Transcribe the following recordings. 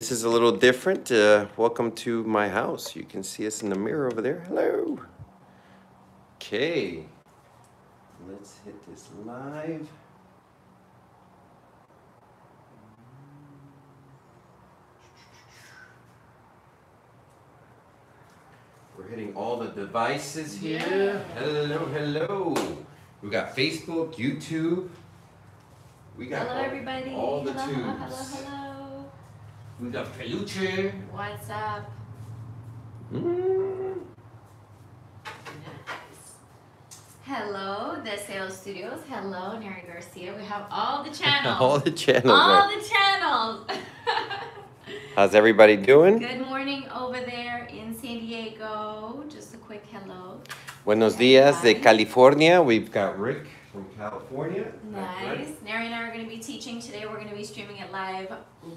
This is a little different. Uh, welcome to my house. You can see us in the mirror over there. Hello. Okay. Let's hit this live. We're hitting all the devices here. Yeah. Hello, hello. We got Facebook, YouTube. We got Hello, all, everybody. all the hello, tubes. hello, hello, hello. We got peluche. What's up? Mm. Nice. Hello, Deseo Studios. Hello, Nery Garcia. We have all the channels. all the channels. All the channels. How's everybody doing? Good morning over there in San Diego. Just a quick hello. Buenos dias de California. We've got Rick from California. Nice. Nery and I are going to be teaching today. We're going to be streaming it live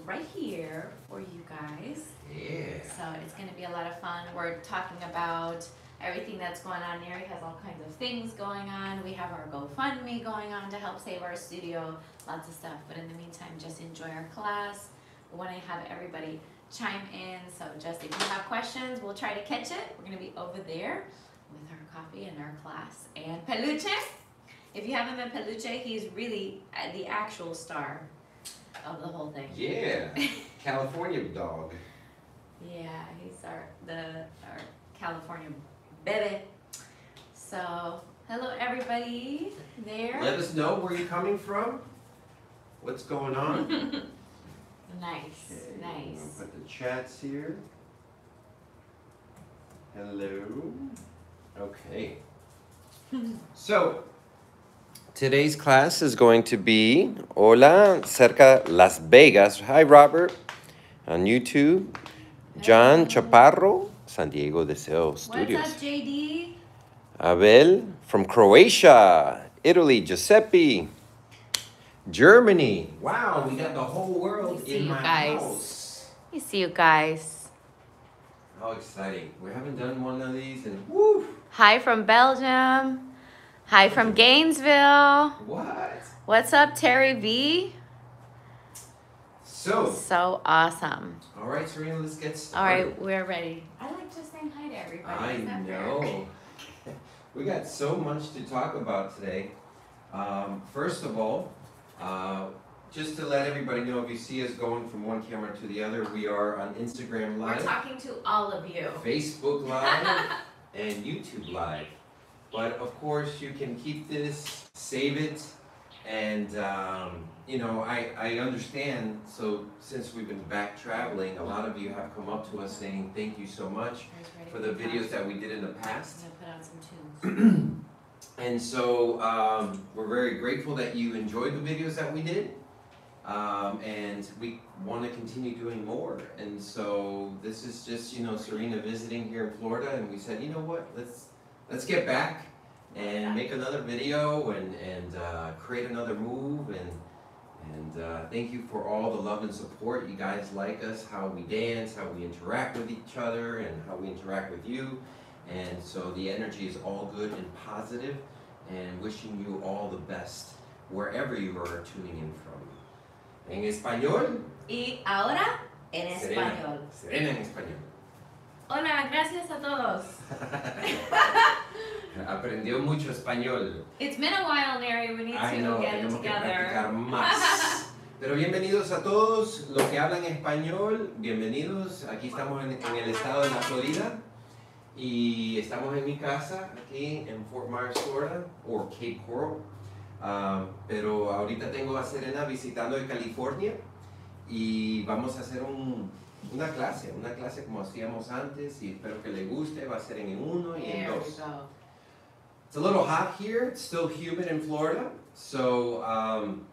right here for you guys. Yeah. So it's gonna be a lot of fun. We're talking about everything that's going on. Nery has all kinds of things going on. We have our GoFundMe going on to help save our studio, lots of stuff. But in the meantime, just enjoy our class. We wanna have everybody chime in, so just if you have questions, we'll try to catch it. We're gonna be over there with our coffee and our class. And Peluche, if you haven't met Peluche, he's really uh, the actual star of the whole thing. Yeah. California dog. Yeah, he's our the our California baby. So hello everybody there. Let us know where you're coming from. What's going on? nice, Okay, nice. Put the chats here. Hello. Okay. So, today's class is going to be Hola cerca Las Vegas. Hi, Robert, on YouTube. John Chaparro, San Diego Deseo Studios. What's up, JD? Abel from Croatia, Italy, Giuseppe, Germany. Wow, we got the whole world See in you my guys. house. You see you guys. How exciting. We haven't done one of these and woo! Hi from Belgium. Hi from Gainesville. What? What's up, Terry V? So, So awesome. all right, Serena, let's get started. All right, we're ready. I like just saying hi to everybody. I Is that fair? know. we got so much to talk about today. Um, first of all, uh, just to let everybody know, if you see us going from one camera to the other, we are on Instagram Live. We're talking to all of you. Facebook Live and YouTube Live. But of course, you can keep this, save it, and um, you know, I, I understand. So, since we've been back traveling, a lot of you have come up to us saying thank you so much for the videos that we did in the past. I'm gonna put on some tunes. And so, um, we're very grateful that you enjoyed the videos that we did. Um, and we want to continue doing more. And so this is just, you know, Serena visiting here in Florida, and we said, you know what, let's let's get back and make another video and and uh, create another move. And and uh, thank you for all the love and support. You guys like us, how we dance, how we interact with each other, and how we interact with you. And so the energy is all good and positive, and wishing you all the best wherever you are tuning in from. En español, Y ahora en Serena. español. Serena en español. Hola, gracias a todos. Aprendió mucho español. It's been a while, Neri. We need Ay, to no, get it que together. practicar más. Pero bienvenidos a todos los que hablan español, bienvenidos. Aquí estamos en, en el estado de la Florida y estamos en mi casa aquí en Fort Myers, Florida, o Cape Coral. Ah, pero ahorita tengo a Serena visitando de California y vamos a hacer un- una clase, una clase como hacíamos antes y espero que le guste. Va a ser en uno y en There we dos. It's a little hot here. It's still humid in Florida, so um,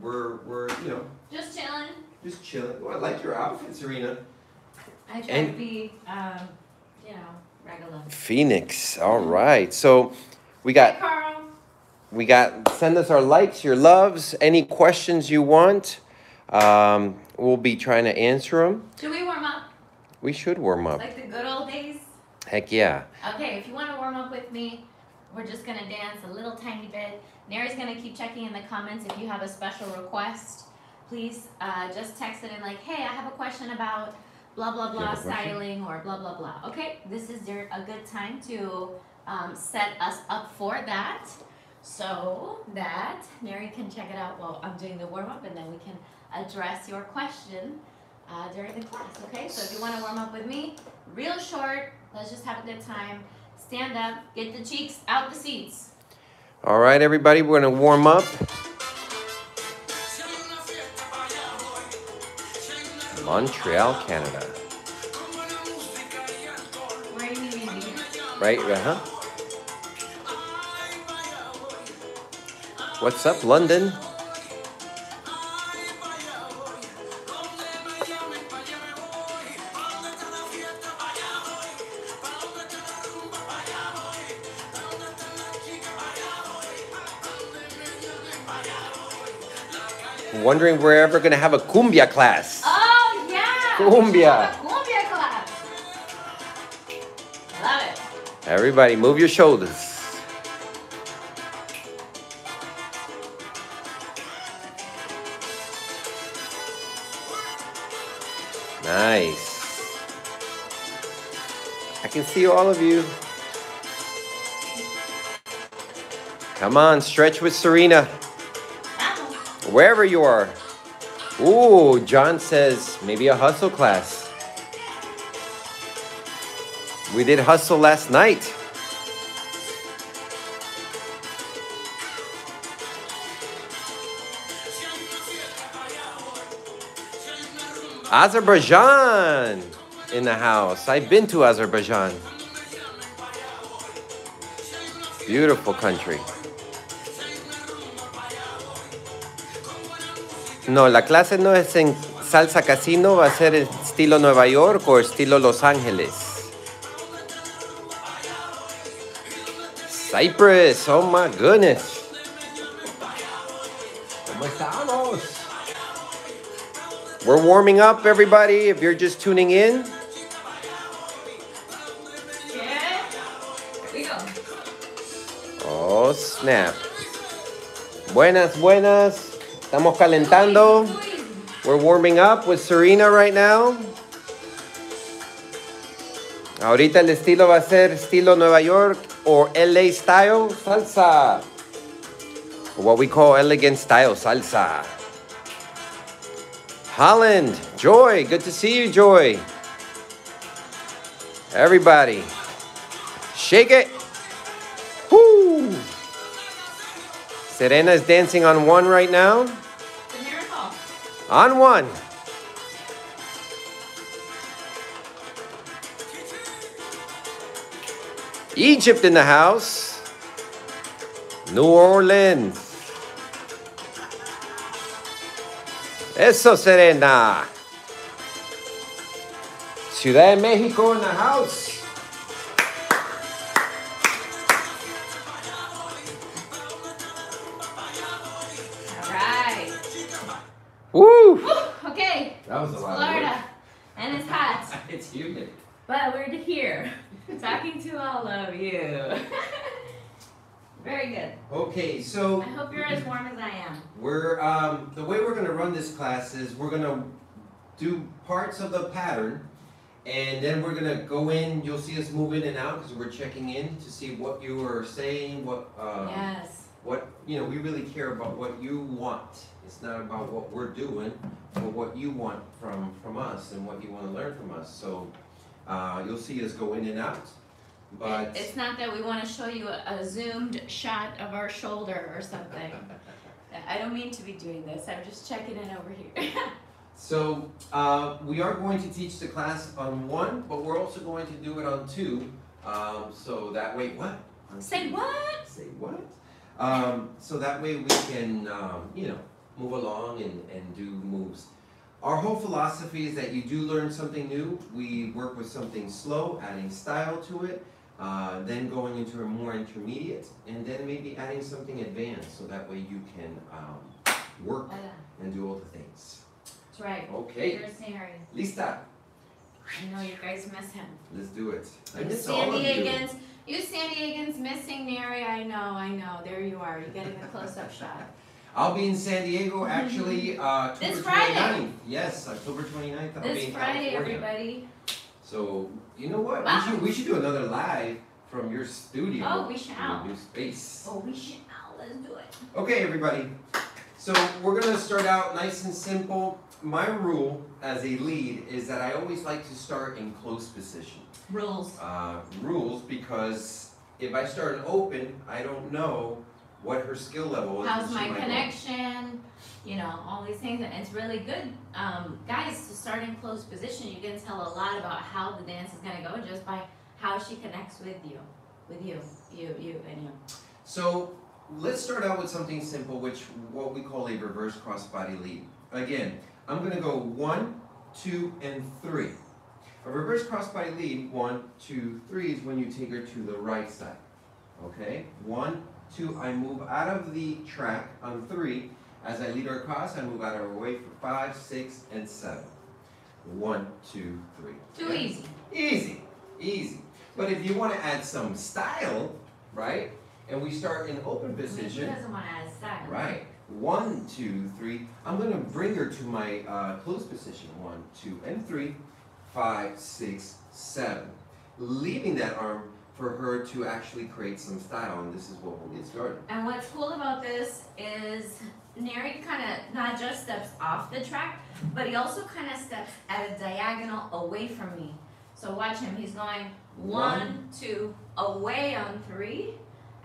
we're we're you know Just chilling. just chilling. Oh, I like your outfit, Serena. I try And- to be, um, you know, regular. Phoenix. All right. So we Hi, got Carl. we got. Send us our likes, your loves, any questions you want. Um, we'll be trying to answer them. Should we warm up We should warm up. like the good old days? Heck yeah. Okay, if you want to warm up with me, we're just gonna dance a little tiny bit. Nery's gonna keep checking in the comments if you have a special request. please uh, just text it in like, hey, I have a question about blah blah blah question? styling or blah blah blah. Okay, this is a good time to um, set us up for that, so that Nery can check it out while I'm doing the warm up, and then we can address your question uh, during the class. Okay, so if you want to warm up with me, real short. Let's just have a good time. Stand up, get the cheeks out the seats. All right, everybody, we're gonna warm up. Montreal, Canada. To? Right, uh huh. What's up, London? Wondering if we're ever gonna have a cumbia class. Oh yeah! Cumbia. Cumbia class. Love it. Everybody, move your shoulders. Nice. I can see all of you. Come on, stretch with Serena. Wherever you are. Ooh, John says maybe a hustle class. We did hustle last night. Azerbaijan in the house. I've been to Azerbaijan. Beautiful country. No, la clase no es en salsa casino, va a ser estilo Nueva York o estilo Los Ángeles. Cyprus, oh my goodness. ¿Cómo estamos? We're warming up, everybody. If you're just tuning in, oh snap. Buenas, buenas. Estamos calentando. We're warming up with Serena right now. Ahorita el estilo va a ser estilo Nueva York or LA style salsa. What we call elegant style salsa. Holland, Joy, good to see you, Joy. Everybody, shake it. Woo! Serena is dancing on one right now. On one. Egypt in the house. New Orleans. Eso, Serena. Ciudad de México in the house. Woo! Whew, okay. That was a lot Florida, and it's hot. It's humid. but we're here, talking to all of you. Very good. Okay, so I hope you're as warm as I am. We're um, the way we're gonna run this class is we're gonna do parts of the pattern, and then we're gonna go in. You'll see us move in and out because we're checking in to see what you are saying, what um, yes. What you know. We really care about what you want. It's not about what we're doing, but what you want from from us and what you want to learn from us. So uh, you'll see us go in and out, but It's not that we wanna show you a, a zoomed shot of our shoulder or something. I don't mean to be doing this, I'm just checking in over here. So uh, we are going to teach the class on one, but we're also going to do it on two. Um, so that way, what? On Say two? what? Say what? Um, so that way we can, um, you know, move along and, and do moves. Our whole philosophy is that you do learn something new. We work with something slow, adding style to it, uh, then going into a more intermediate, and then maybe adding something advanced. So that way you can um, work Uh, and do all the things. That's right. Okay. Here's Harry. Lista. I know you guys miss him. Let's do it. I miss San all of you. Diegans, you San Diegans missing Nery, I know, I know, there you are, you're getting a close-up shot. I'll be in San Diego actually, uh, October This Friday. 29th. Yes, October 29th. I'll be This Friday, California. everybody. So, you know what? Wow. We, should, we should do another live from your studio. Oh, we shall. New space. Oh, we should. Oh, let's do it. Okay, everybody. So we're gonna start out nice and simple. My rule as a lead is that I always like to start in close position. Rules. Uh, rules because if I start open, I don't know what her skill level is. How's my connection? You know, all these things, and it's really good, um, guys, to start in close position. You can tell a lot about how the dance is gonna go just by how she connects with you, with you, you, you, and you. So let's start out with something simple, which what we call a reverse crossbody lead. Again, I'm gonna go one, two, and three. A reverse crossbody lead, one, two, three, is when you take her to the right side. Okay? One, two, I move out of the track on three. As I lead her across, I move out of her way for five, six, and seven. One, two, three. Too Okay? easy. Easy, easy. But if you want to add some style, right? And we start in open I mean, Who position, doesn't wanna add style? right? One, two, three. I'm gonna bring her to my uh, close position. One, two, and three. Five, six, seven. Leaving that arm for her to actually create some style, and this is what we'll get started. And what's cool about this is Nery kind of not just steps off the track, but he also kind of steps at a diagonal away from me. So watch him. He's going one, two, away on three.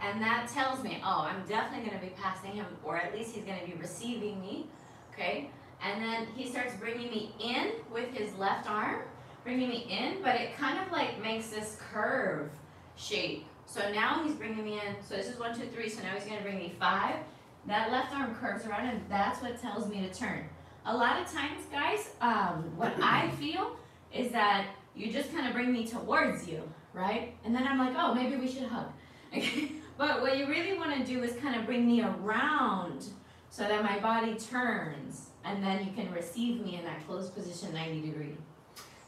And that tells me, oh, I'm definitely going to be passing him, or at least he's going to be receiving me. Okay? And then he starts bringing me in with his left arm, bringing me in, but it kind of like makes this curve shape. So now he's bringing me in. So this is one, two, three. So now he's gonna bring me five. That left arm curves around, and that's what tells me to turn. A lot of times, guys, um, what I feel is that you just kind of bring me towards you, right? And then I'm like, oh, maybe we should hug. but what you really want to do is kind of bring me around so that my body turns, and then you can receive me in that closed position, 90 degree.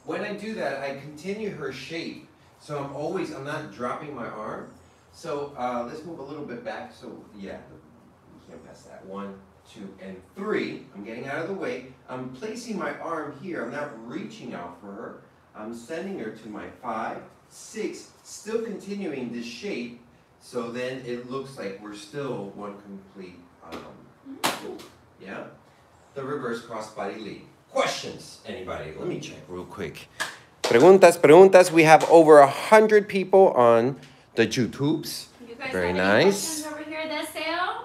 When I do that, I continue her shape. So I'm always, I'm not dropping my arm. So uh, let's move a little bit back. So yeah, we can't pass that. One, two, and three. I'm getting out of the way. I'm placing my arm here. I'm not reaching out for her. I'm sending her to my five, six, still continuing this shape. So then it looks like we're still one complete um, move. Yeah? The reverse crossbody lead. Questions? Anybody? Let me check real quick. Preguntas, preguntas. We have over a hundred people on the YouTubes. You guys Very have any nice. questions over here, this Deseo?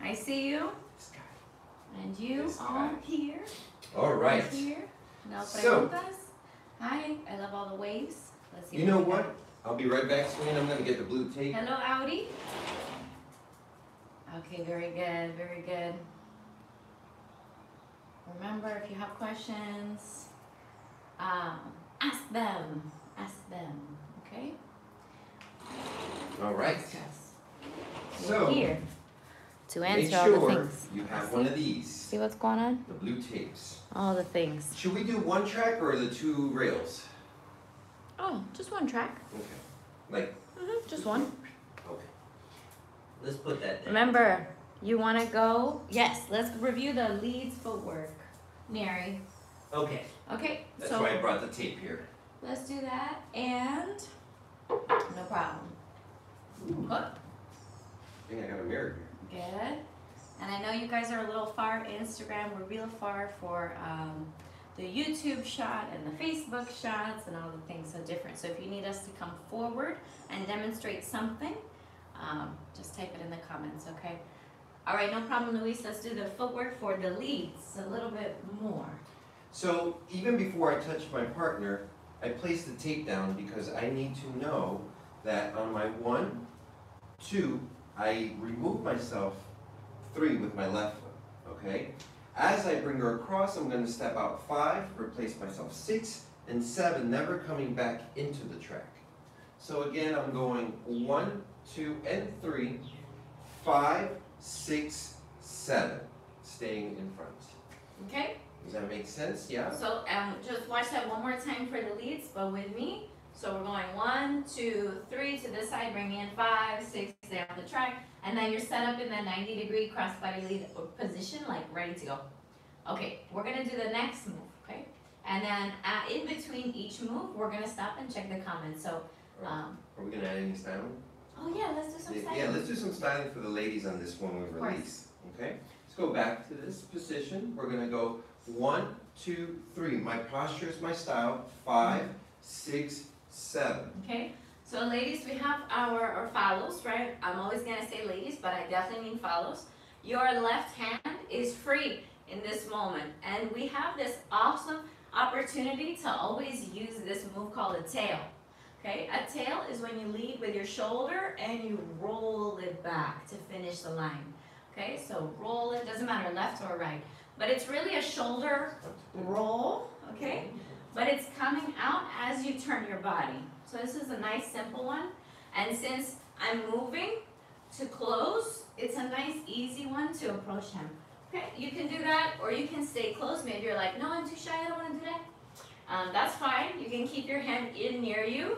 I see you. This guy. And you This all guy. here. All right. Here. No So- preguntas. Hi, I love all the waves. Let's see You know we what? I'll be right back, Swain. I'm gonna get the blue tape. Hello, Audi. Okay, very good, very good. Remember, if you have questions, um, ask them. Ask them. Okay. All right. Yes. So, here to answer all the sure things. you have one of these, See what's going on? the blue tapes. All the things. Should we do one track or the two rails? Oh, just one track. Okay. Like, Mm-hmm, just one. okay. Let's put that down. Remember, you want to go. Yes, let's review the leads footwork, Nery. Okay. Okay, That's so why I brought the tape here. let's do that, and no problem. Oh, I think I got a mirror here. good. And I know you guys are a little far Instagram. We're real far for um, the YouTube shot and the Facebook shots and all the things are different. So if you need us to come forward and demonstrate something, um, just type it in the comments, okay? All right, no problem, Luis. Let's do the footwork for the leads a little bit more. So even before I touch my partner, I place the tape down because I need to know that on my one, two, I remove myself three with my left foot, okay? As I bring her across, I'm gonna step out five, replace myself six, and seven, never coming back into the track. So again, I'm going one, two, and three, five, six, seven, staying in front. Okay? Does that make sense? Yeah? So um, just watch that one more time for the leads, but with me. So we're going one, two, three to this side, bringing in five, six, down the track, and then you're set up in that ninety degree cross body lead position, like ready to go. Okay, we're gonna do the next move, okay? And then uh, in between each move, we're gonna stop and check the comments, so, um, Are we gonna add any styling? oh yeah, let's do some styling. Yeah, let's do some styling for the ladies on this one we release, okay? Let's go back to this position, we're gonna go one, two, three, my posture is my style, five, six, seven. Okay, so ladies, we have our, our follows, right? I'm always gonna say ladies, but I definitely mean follows. Your left hand is free in this moment, and we have this awesome opportunity to always use this move called a tail. Okay, a tail is when you lead with your shoulder and you roll it back to finish the line. Okay, so roll it, doesn't matter left or right, but it's really a shoulder roll, okay? But it's coming out as you turn your body. So this is a nice simple one. And since I'm moving to close, it's a nice easy one to approach him. Okay, you can do that or you can stay close. Maybe you're like, no, I'm too shy, I don't wanna do that. Um, that's fine, you can keep your hand in near you.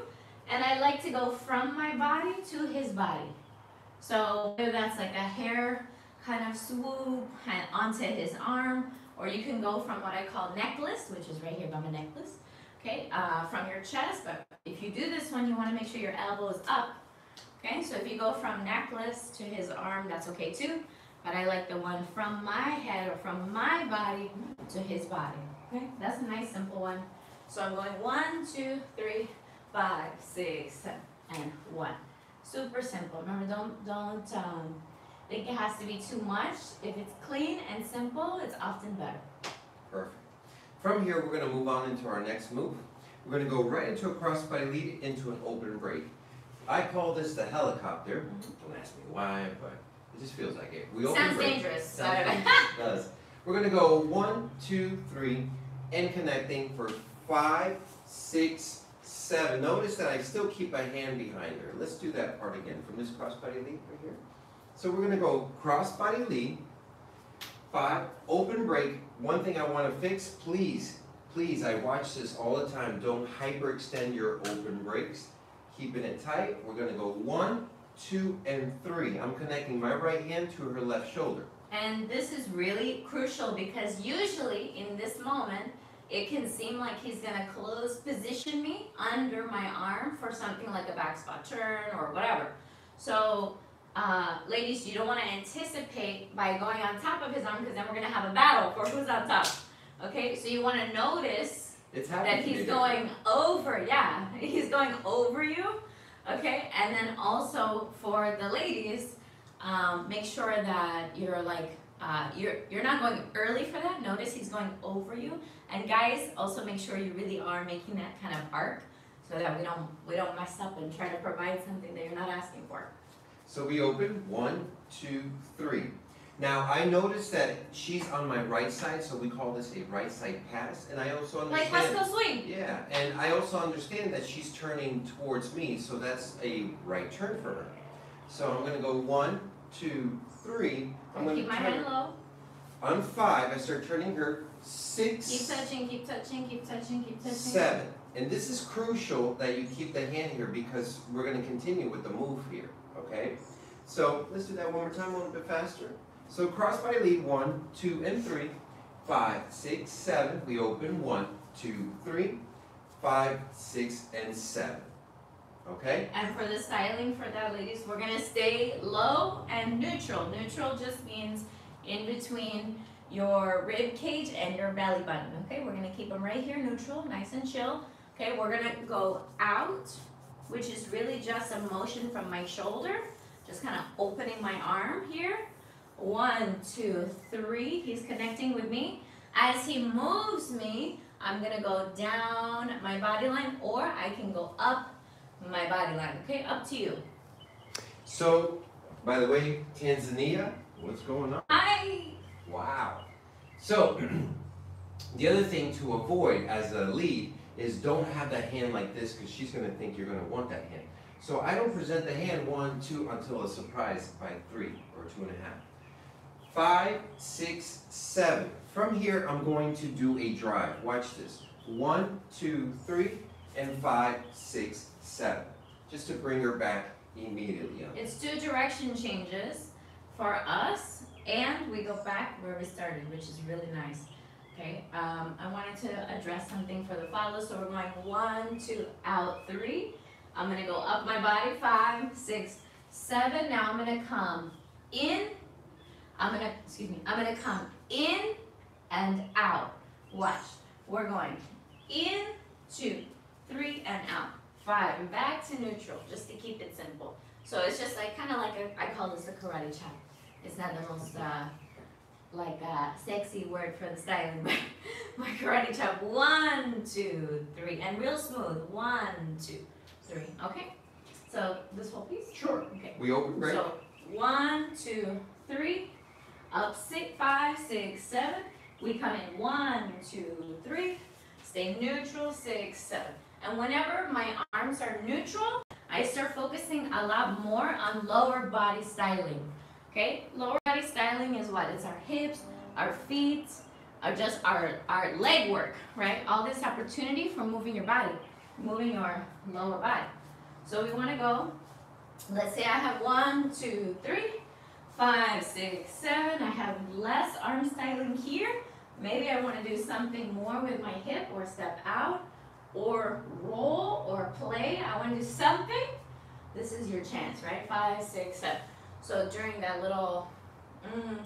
And I like to go from my body to his body. So whether that's like a hair kind of swoop onto his arm, or you can go from what I call necklace, which is right here by my necklace, okay, uh, from your chest. But if you do this one, you want to make sure your elbow is up. Okay, so if you go from necklace to his arm, that's okay too. But I like the one from my head or from my body to his body. Okay, that's a nice simple one. So I'm going one, two, three, five, six, seven, and one. Super simple. Remember, don't don't um, think it has to be too much. If it's clean and simple, it's often better. Perfect. From here, we're gonna move on into our next move. We're gonna go right into a crossbody lead into an open break. I call this the helicopter. Mm-hmm. Don't ask me why, but it just feels like it. We open Sounds break. dangerous. Sounds dangerous. does. We're gonna go one, two, three, and connecting for five, six, seven. Notice that I still keep my hand behind her. Let's do that part again from this crossbody lead right here. So we're gonna go crossbody lead, five, open break. One thing I wanna fix, please, please, I watch this all the time. Don't hyperextend your open breaks. Keeping it tight. We're gonna go one, two, and three. I'm connecting my right hand to her left shoulder. And this is really crucial because usually in this moment, it can seem like he's gonna close position me under my arm for something like a back spot turn or whatever. So, uh, ladies, you don't wanna anticipate by going on top of his arm because then we're gonna have a battle for who's on top. Okay, so you wanna notice It's that to he's different. going over, yeah, he's going over you, okay? And then also for the ladies, um, make sure that you're like, uh, you're, you're not going early for that, notice he's going over you. And guys, also make sure you really are making that kind of arc, so that we don't, we don't mess up and try to provide something that you're not asking for. So we open, one, two, three. Now, I noticed that she's on my right side, so we call this a right side pass, and I also understand. Like. Haskell swing, Yeah, and I also understand that she's turning towards me, so that's a right turn for her. So I'm gonna go one, two, three, I'm gonna keep my hand low, on five, I start turning her, six, keep touching, keep touching, keep touching, keep touching. seven. And this is crucial that you keep the hand here because we're gonna continue with the move here, okay? So let's do that one more time, a little bit faster. So crossbody lead, one, two, and three, five, six, seven. We open one, two, three, five, six, and seven. Okay? And for the styling for that, ladies, we're gonna stay low and neutral. Neutral just means in between your rib cage and your belly button. Okay, we're gonna keep them right here, neutral, nice and chill. Okay, we're gonna go out, which is really just a motion from my shoulder, just kind of opening my arm here. One, two, three. He's connecting with me. As he moves me, I'm gonna go down my body line, or I can go up my body line. Okay, up to you. So, by the way, Tanzania, what's going on? Hi. Wow. So, the other thing to avoid as a lead is don't have that hand like this because she's going to think you're going to want that hand. So I don't present the hand one, two until a surprise by three or two and a half. Five, six, seven. From here, I'm going to do a drive. Watch this. One, two, three, and five, six, seven. Just to bring her back immediately. It's two direction changes for us, and we go back where we started, which is really nice. Okay, um, I wanted to address something for the follow, so we're going one, two, out, three. I'm gonna go up my body, five, six, seven. Now I'm gonna come in. I'm gonna, excuse me, I'm gonna come in and out. Watch. We're going in, two, three, and out. Five, back to neutral, just to keep it simple. So it's just like, kind of like a, I call this a karate chop. It's not the most, uh, like, a sexy word for the styling, but my karate chop, one, two, three, and real smooth, one, two, three, okay? So this whole piece? Sure. Okay. We open break. So, one, two, three, up six, five, six, seven. We come in one, two, three, stay neutral, six, seven. And whenever my arms are neutral, I start focusing a lot more on lower body styling. Okay? Lower body styling is what? It's our hips, our feet, our just our our leg work, right? All this opportunity for moving your body, moving your lower body. So we want to go Let's say I have one, two, three, five, six, seven. I have less arm styling here. Maybe I want to do something more with my hip or step out or roll or play. I want to do something. This is your chance, right? Five, six, seven. So during that little, mm,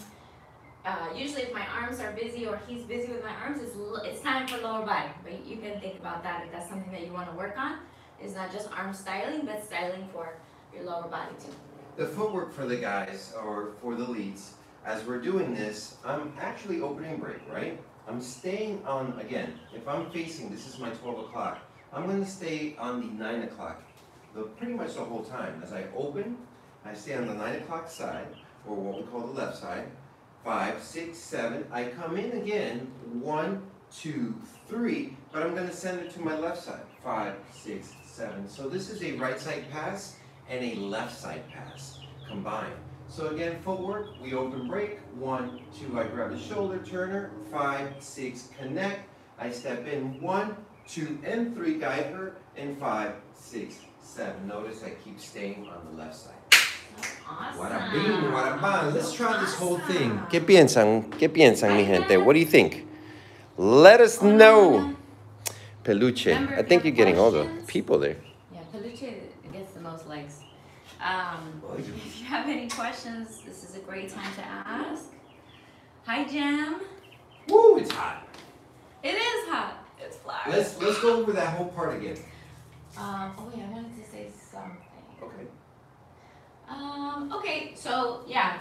uh, usually if my arms are busy or he's busy with my arms, it's, it's time for lower body. But you can think about that if that's something that you want to work on. It's not just arm styling, but styling for your lower body too. The footwork for the guys or for the leads, as we're doing this, I'm actually opening break, right? I'm staying on, again, if I'm facing, this is my 12 o'clock, I'm gonna stay on the 9 o'clock, the, pretty much the whole time. As I open, I stay on the 9 o'clock side, or what we call the left side. Five, six, seven. I come in again, one, two, three, but I'm gonna send it to my left side. Five, six, seven. So this is a right side pass and a left side pass combined. So again, footwork, we open break, one, two, I grab the shoulder turner, five, six, connect, I step in, one, two, and three, guide her, and five, six, seven. Notice I keep staying on the left side. ¿Qué piensan? ¿Qué piensan, mi gente? What do you think? Let us know. Peluche. I think you you're getting all the people there. Yeah, Peluche gets the most likes. Um, if you have any questions, this is a great time to ask. Hi, Jam. Woo, it's hot. It is hot. It's flat. Let's let's go over that whole part again. Um, oh wait, I wanted to say something. Okay. Um, okay, so yeah,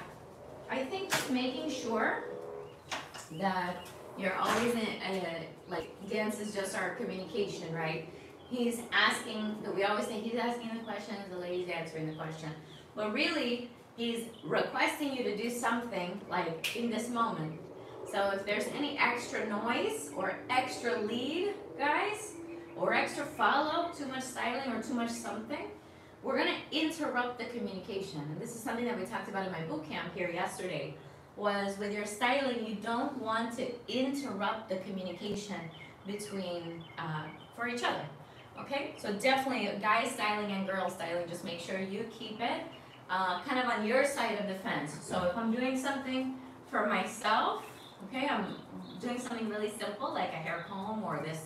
I think just making sure that you're always in, uh, like, dance is just our communication, right? He's asking, that we always say he's asking the question, the lady's answering the question. But really, he's requesting you to do something, like, in this moment. So if there's any extra noise or extra lead, guys, or extra follow, too much styling or too much something, we're gonna interrupt the communication. And this is something that we talked about in my boot camp here yesterday. Was with your styling, you don't want to interrupt the communication between uh, for each other. Okay, so definitely guy styling and girl styling. Just make sure you keep it uh, kind of on your side of the fence. So if I'm doing something for myself, okay, I'm doing something really simple like a hair comb or this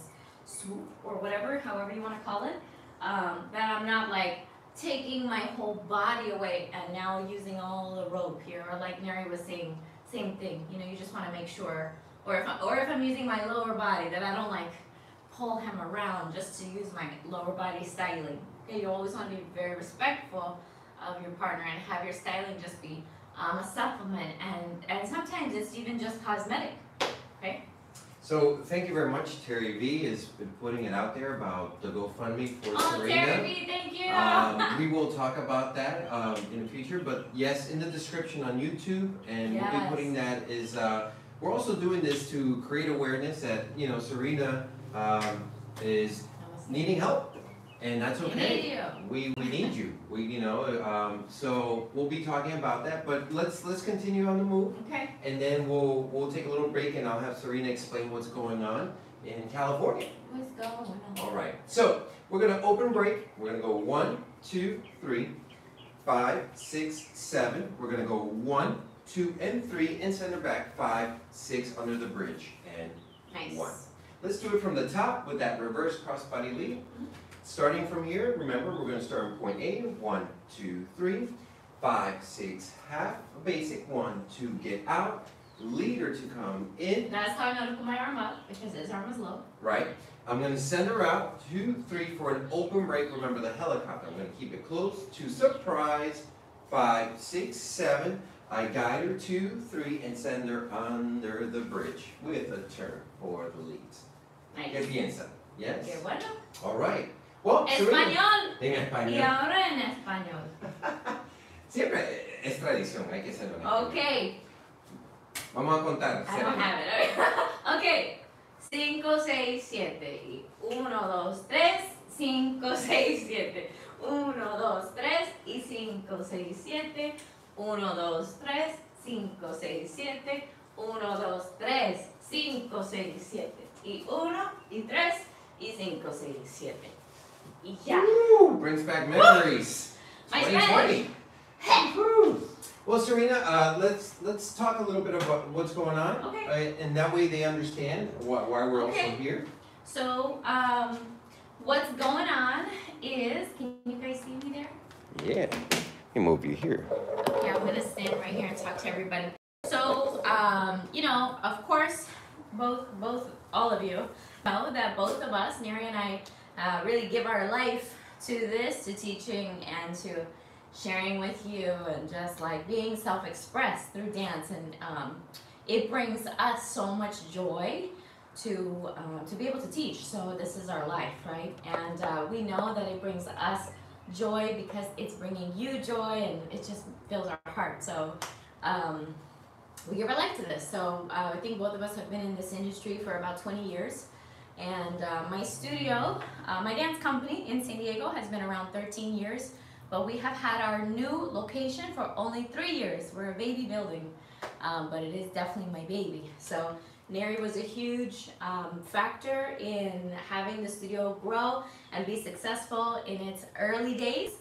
swoop or whatever, however you want to call it. Um, that I'm not like taking my whole body away and now using all the rope here, or like Nery was saying, same thing. You know, you just want to make sure, or if I, or if I'm using my lower body, that I don't like pull him around just to use my lower body styling. Okay, you always want to be very respectful of your partner and have your styling just be um, a supplement, and and sometimes it's even just cosmetic. Okay. So thank you very much. Terry V has been putting it out there about the GoFundMe for Oh, Serena. Terry, B, thank you. Um, we will talk about that um, in the future, but yes, in the description on YouTube, and we'll be putting that is. Uh, we're also doing this to create awareness that you know Serena um, is needing help, and that's We okay. need you. We, we need you. We you know um, so we'll be talking about that. But let's let's continue on the move, Okay. and then we'll we'll take a little break, and I'll have Serena explain what's going on in California. What's going on? All right. So we're gonna open break. We're gonna go one, two, three, five, six, seven. We're gonna go one, two, and three, and center back, five, six, under the bridge, and Nice. One. let's do it from the top with that reverse crossbody lead. Starting from here, remember, we're gonna start in point A, one, two, three, five, six, half, a basic one, two, get out, leader to come in, That's how I know to put my arm up because his arm is low. right? I'm gonna send her out, two, three, for an open break, remember the helicopter, I'm gonna keep it close, to surprise, five, six, seven, I guide her two, three, and send her under the bridge with a turn for the leads. Nice. ¿Qué piensa? Yes? Qué bueno. Well, Español. en Y español. ahora en español. Siempre es tradición, hay que ser honesto. Okay. Vamos a contar. I don't have it. okay. 5, 6, 7. Y 1, 2, 3. 5, 6, 7. 1, 2, 3. Y 5, 6, 7. 1, 2, 3. 5, 6, 7. 1, 2, 3. 5, 6, 7. Y 1, y 3. Y 5, 6, 7. Y ya. Woo, brings back memories. My 2020. Well, Serena, uh, let's let's talk a little bit about what's going on, Okay. uh, and that way they understand wh- why we're Okay. also here. So, um, what's going on is, can you guys see me there? Yeah. Let me move you here. Yeah, I'm gonna stand right here and talk to everybody. So, um, you know, of course, both, both, all of you know that both of us, Nery and I, uh, really give our life to this, to teaching and to sharing with you and just like being self-expressed through dance. And um, it brings us so much joy to uh, to be able to teach. So this is our life right? And uh, we know that it brings us joy because it's bringing you joy and it just fills our heart. So um, we give our life to this. So uh, i think both of us have been in this industry for about 20 years and uh, my studio uh, my dance company in san diego has been around 13 years but we have had our new location for only three years we're a baby building um, but it is definitely my baby so Nery was a huge um, factor in having the studio grow and be successful in its early days.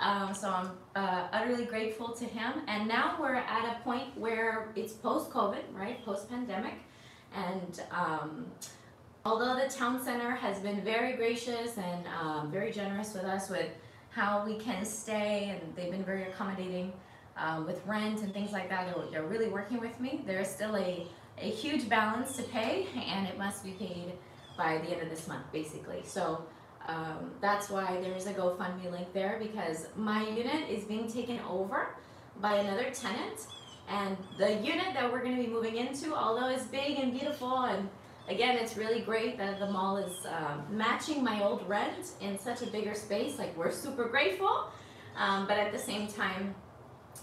Um, so I'm uh, utterly grateful to him. And now we're at a point where it's post COVID, right? Post pandemic. And um, although the town center has been very gracious and um, very generous with us with how we can stay, and they've been very accommodating um, with rent and things like that, they're, they're really working with me. There's still a a huge balance to pay and it must be paid by the end of this month basically so um, that's why there's a GoFundMe link there because my unit is being taken over by another tenant and the unit that we're going to be moving into although it's big and beautiful and again it's really great that the mall is um, matching my old rent in such a bigger space like we're super grateful um, but at the same time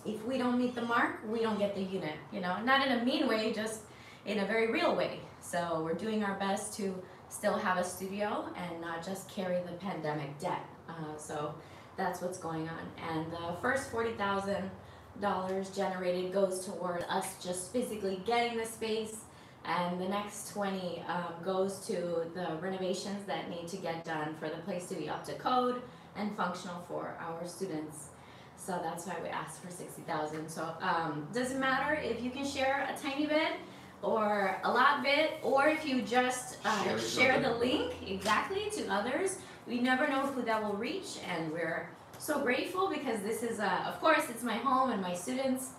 if we don't meet the mark we don't get the unit you know not in a mean way just in a very real way. So we're doing our best to still have a studio and not just carry the pandemic debt. Uh, so that's what's going on. And the first forty thousand dollars generated goes toward us just physically getting the space, and the next twenty um, goes to the renovations that need to get done for the place to be up to code and functional for our students. So that's why we asked for sixty thousand. So um, doesn't matter if you can share a tiny bit or a lot bit, or if you just uh, Share share, the link exactly to others. We never know who that will reach, and we're so grateful because this is, uh, of course, it's my home and my students'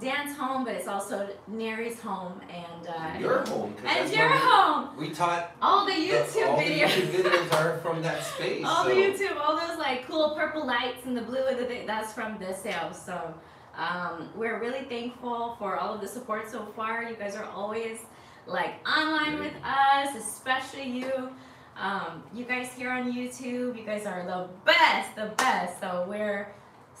dance home, but it's also Nery's home and uh, Your home. and your home. We taught All the the- YouTube all videos. the YouTube videos are from that space. all so the YouTube, all those like cool purple lights and the blue and the thing, that's from this sale. So um, we're really thankful for all of the support so far. You guys are always like online with us, especially you. Um, you guys here on YouTube, you guys are the best, the best. So we're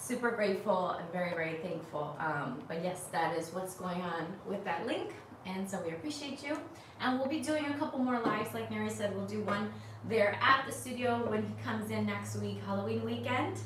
super grateful and very, very thankful. Um, but yes, that is what's going on with that link. And so we appreciate you. And we'll be doing a couple more lives, like Nery said, we'll do one there at the studio when he comes in next week, Halloween weekend.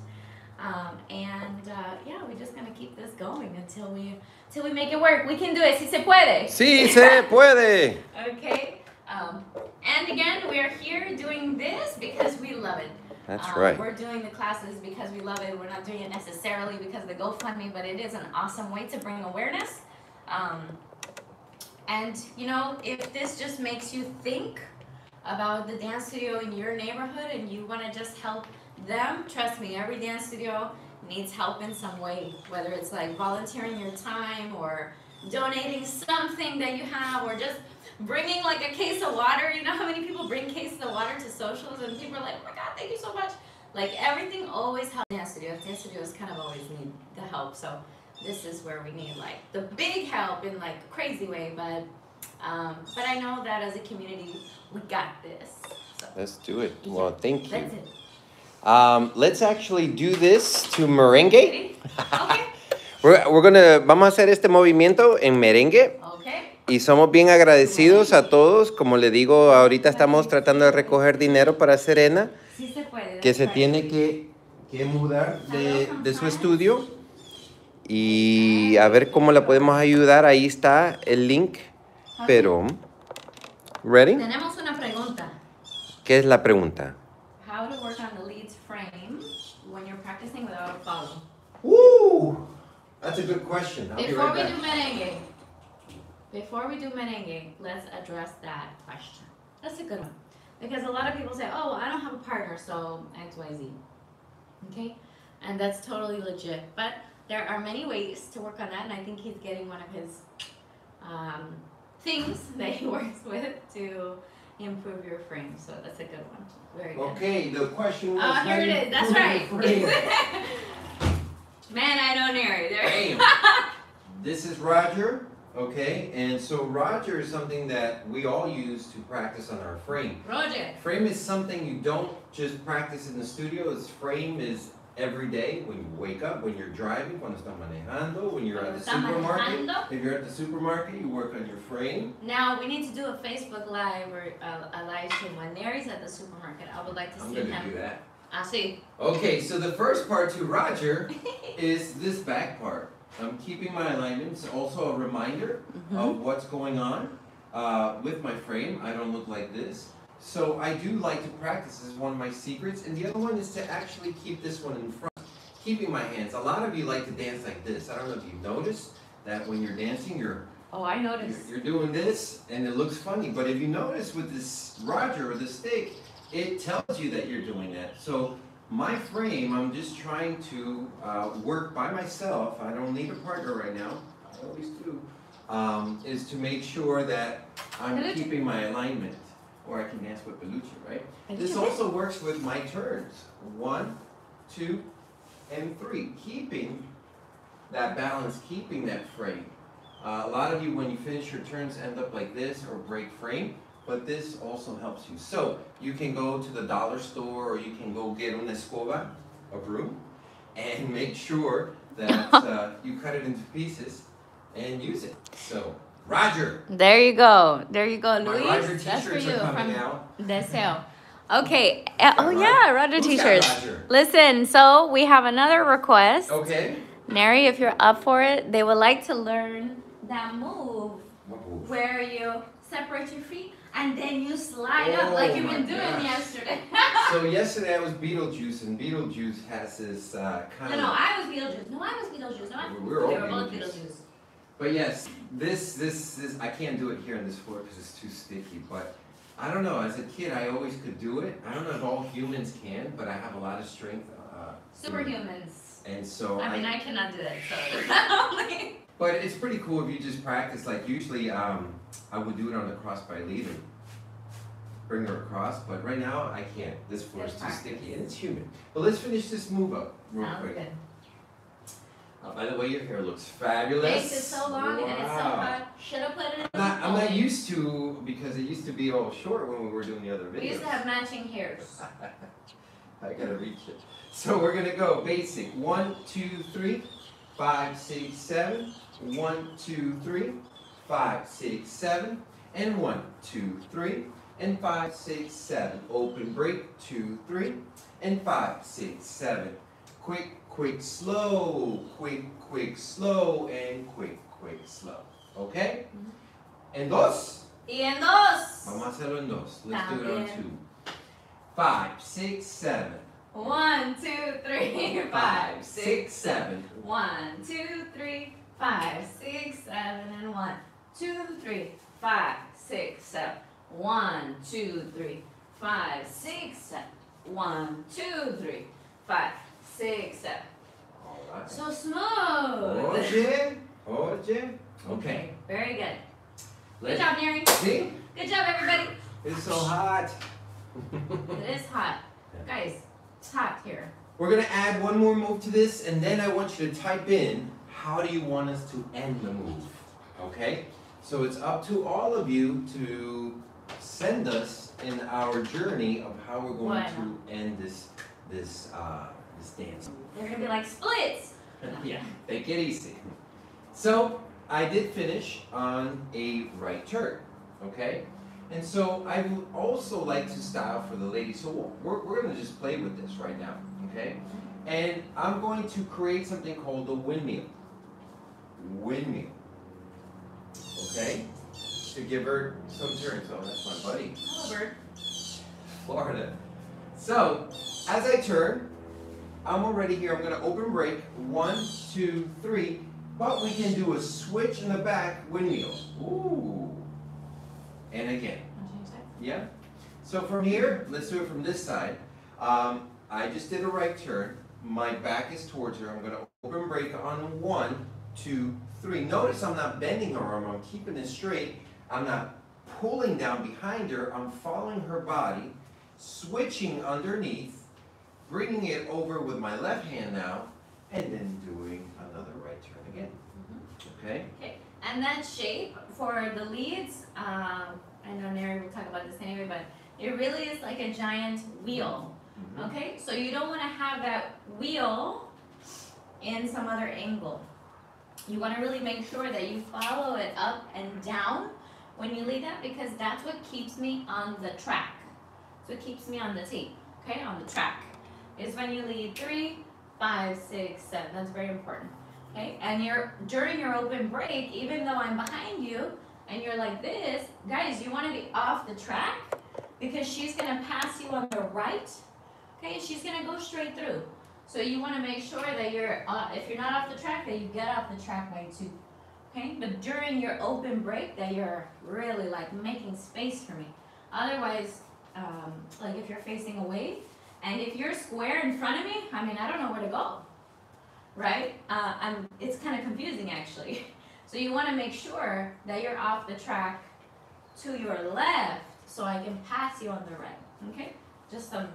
Um, and uh, yeah, we're just gonna keep this going until we until we make it work. We can do it. Si se puede. Sí se puede. Okay. Um, and again, we are here doing this because we love it. That's Um, right. We're doing the classes because we love it. We're not doing it necessarily because of the GoFundMe, but it is an awesome way to bring awareness. Um, and you know, if this just makes you think about the dance studio in your neighborhood and you want to just help them, trust me, every dance studio needs help in some way, whether it's like volunteering your time or donating something that you have or just bringing like a case of water. You know how many people bring cases of water to socials and people are like, oh my god, thank you so much. Like everything always helps dance studios. Dance studios kind of always need the help. So this is where we need like the big help in like a crazy way, but um, but I know that as a community we got this. So Let's do it. Well, thank you. that's it. Um, let's actually do this to merengue. Okay. We're, we're gonna, vamos a hacer este movimiento en merengue. Y somos bien agradecidos a todos. Como le digo, ahorita estamos tratando de recoger dinero para Serena, Sí se puede. que se tiene que, que mudar de, de su estudio y a ver cómo la podemos ayudar. Ahí está el link. Pero, ¿ready? Tenemos una pregunta. ¿Qué es la pregunta? How to work on the leads frame when you're practicing without a follow. Woo! That's a good question. I'll be Before right we back. do merengue, before we do merengue, let's address that question. That's a good one. Because a lot of people say, oh, I don't have a partner, so XYZ. Okay? And that's totally legit. But there are many ways to work on that, and I think he's getting one of his um, things that he works with to improve your frame. So that's a good one. Very good. Okay, the question was. Oh, here it is. That's right. Man, I know Nery. There. This is Roger, okay? And so Roger is something that we all use to practice on our frame. Roger. Frame is something you don't just practice in the studio. It's frame is every day when you wake up, when you're driving, cuando está manejando, when you're at the supermarket. manejando. If you're at the supermarket, you work on your frame. Now we need to do a Facebook Live or a, a live stream when Nery's at the supermarket. I would like to I'm see gonna do that. Ah, I see. Okay, so the first part to Roger is this back part. I'm keeping my alignments. Also a reminder Mm-hmm. of what's going on uh, with my frame. I don't look like this. So I do like to practice. This is one of my secrets. And the other one is to actually keep this one in front. Keeping my hands. A lot of you like to dance like this. I don't know if you've noticed that when you're dancing, you're Oh, I you're, noticed. you're doing this and it looks funny. But if you notice with this Roger or the stick, it tells you that you're doing that. So my frame, I'm just trying to uh, work by myself. I don't need a partner right now. I always do. Um, is to make sure that I'm Peluche. keeping my alignment. Or I can dance with Peluche, right? This also works with my turns. One, two, and three. Keeping that balance, keeping that frame. Uh, a lot of you, when you finish your turns, end up like this or break frame, but this also helps you. So you can go to the dollar store or you can go get una escoba, a broom, and make sure that uh, you cut it into pieces and use it. So, Roger, There you go. There you go, my Luis. Roger That's for t-shirts you are coming from out. Deseo. Okay. uh, oh yeah, Roger t-shirts. Listen, so we have another request. Okay. Nery, if you're up for it, they would like to learn that move move? where you separate your feet and then you slide up like Oh you've been doing gosh. yesterday. So yesterday I was Beetlejuice, and Beetlejuice has this uh, kind no, of. no, no, I was Beetlejuice. No, I was Beetlejuice. No, I We were all Beetlejuice. Beetlejuice. But yes, this this this I can't do it here on this floor because it's too sticky. But I don't know. As a kid, I always could do it. I don't know if all humans can, but I have a lot of strength. Uh, Superhumans. and so I mean, I cannot do that. So. But it's pretty cool if you just practice. Like usually, um, I would do it on the cross by leader. Bring her across, but right now I can't. This floor is too sticky and it's humid. But let's finish this move up real Sounds quick. Uh, by the way, your hair looks fabulous. Thanks, it's so long and it's so hot. Should have put it in I'm not, I'm not used to because it used to be all short when we were doing the other videos. We used to have matching hairs. I gotta reach it. So we're gonna go basic. One, two, three, five, six, seven. One, two, three, five, six, seven. And one, two, three, and five, six, seven. Open break, two, three, and five, six, seven. Quick, quick, slow, quick, quick, slow, and quick, quick, slow. Okay? Mm-hmm. And dos, Y en dos. Vamos a hacerlo en dos. Let's do it on two. Five, six, seven. One, two, three, five, six, seven. One, two, three, five, six, seven, and one, two, three, five, six, seven. One, two, three, five, six, seven. One, two, three, five, six, seven. All right. So smooth. Oye, oye. Okay. Very good. Let's Good job, Nery. see. Good job, everybody. It's so hot. It is hot. Guys, it's hot here. We're gonna add one more move to this, and then I want you to type in how do you want us to end the move. Okay? So it's up to all of you to send us in our journey of how we're going Bueno. to end this this uh, this dance. They're gonna be like splits. yeah, take it easy. So I did finish on a right turn, okay? And so I would also like to style for the ladies. So we're, we're gonna just play with this right now, okay? And I'm going to create something called a windmill. Windmill. Okay? To give her some turns. Oh, that's my buddy. Hello, bird. Florida. So, as I turn, I'm already here. I'm gonna open break. One, two, three. But we can do a switch in the back windmill. Ooh. And again. Wanna change that? Yeah. So from here, let's do it from this side. Um, I just did a right turn. My back is towards her. I'm gonna open break on one, two, three. Notice I'm not bending her arm. I'm keeping it straight. I'm not pulling down behind her. I'm following her body, switching underneath, bringing it over with my left hand now, and then doing another right turn again. Okay? Okay. And that shape for the leads, um, I know Nery will talk about this anyway, but it really is like a giant wheel. Mhm. Okay, so you don't want to have that wheel in some other angle. You want to really make sure that you follow it up and down when you lead that because that's what keeps me on the track. So it keeps me on the tape, okay, on the track. Is when you lead three, five, six, seven. That's very important. Okay, and you're during your open break, even though I'm behind you and you're like this, guys, you want to be off the track because she's gonna pass you on the right. Okay, she's gonna go straight through. So you want to make sure that you're, uh, if you're not off the track, that you get off the track way too. Okay, but during your open break, that you're really like making space for me. Otherwise, um, like if you're facing away, and if you're square in front of me, I mean, I don't know where to go. Right? Uh, I'm. It's kind of confusing actually. So you want to make sure that you're off the track to your left, so I can pass you on the right. Okay? Just some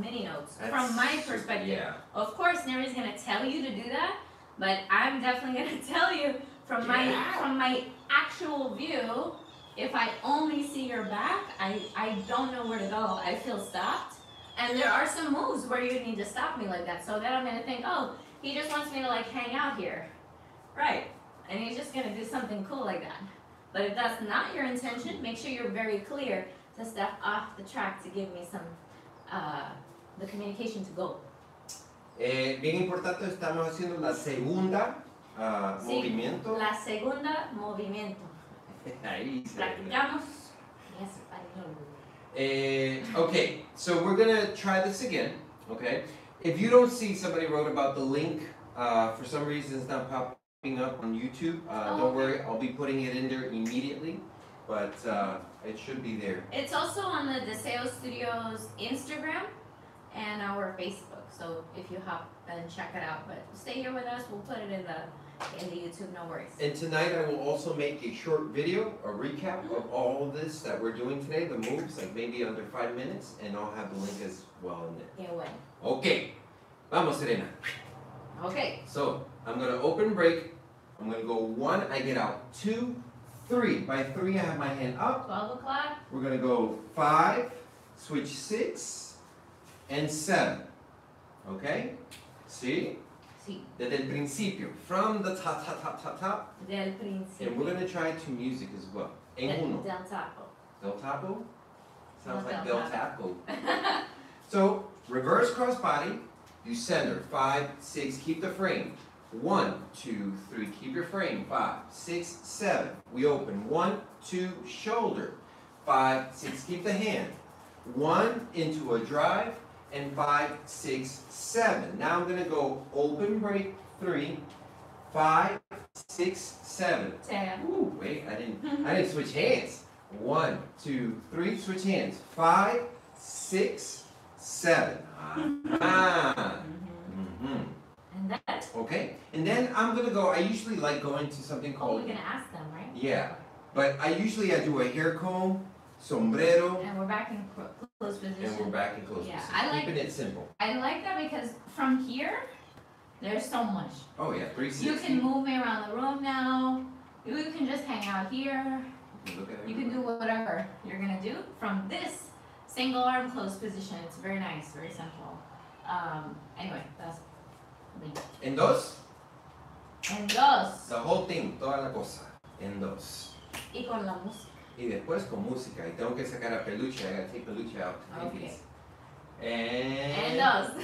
mini notes from my perspective. Yeah. Of course, Nery's gonna tell you to do that, but I'm definitely gonna tell you from my from my actual view. If I only see your back, I I don't know where to go. I feel stopped, and there are some moves where you need to stop me like that. So then I'm gonna think, oh, he just wants me to like hang out here, right? And he's just gonna do something cool like that. But if that's not your intention, make sure you're very clear to step off the track to give me some uh, the communication to go. Eh, bien importante, estamos haciendo la segunda ah, Sí. movimiento. La segunda movimiento. Ahí se- Practicamos. Yes, I. Eh, okay, so we're gonna try this again. Okay, if you don't see somebody wrote about the link, uh, for some reason it's not popping up on YouTube. Uh, Oh, don't okay. worry, I'll be putting it in there immediately, but uh, it should be there. It's also on the Deseo Studios Instagram and our Facebook. So if you hop and check it out, but stay here with us. We'll put it in the in the YouTube. No worries. And tonight I will also make a short video, a recap of all of this that we're doing today, the moves, like maybe under five minutes, and I'll have the link as well in there. Yeah, way. Okay, vamos Serena. Okay. So I'm gonna open break. I'm gonna go one, I get out. Two, three. By three, I have my hand up. Twelve o'clock. We're gonna go five, switch six, and seven. Okay? See? Sí. Desde el principio. From the top, top, top, top, top. Del principio. And we're gonna try to music as well. En Del, uno. del tapo. Del Tapo? Sounds No, like Del Del Tapo. So, reverse cross body, you center, five, six, keep the frame. One, two, three. Keep your frame. Five, six, seven. We open. One, two, shoulder. Five, six. Keep the hand. One into a drive, and five, six, seven. Now I'm gonna go open break three, five, six, seven. Ten. Ooh, wait, I didn't. I didn't switch hands. One, two, three. Switch hands. Five, six, seven. Ah. mm hmm And that, Okay, and then I'm gonna go. I usually like going to something called. oh, we're gonna ask them, right? yeah, but I usually I do a hair comb, sombrero, And we're back in close position. and we're back in close Yeah, position, I like- keeping it simple. I like that because from here, there's so much. Oh yeah, three. You can move me around the room now. You can just hang out here. Look at You can do whatever you're gonna do from this single arm closed position. It's very nice, very simple. Um, anyway, that's. En dos, En dos. the whole thing, toda la cosa. En dos. Y con la música. Y después con música. Y tengo que sacar a peluche. I gotta take peluche out. Okay. And. En dos.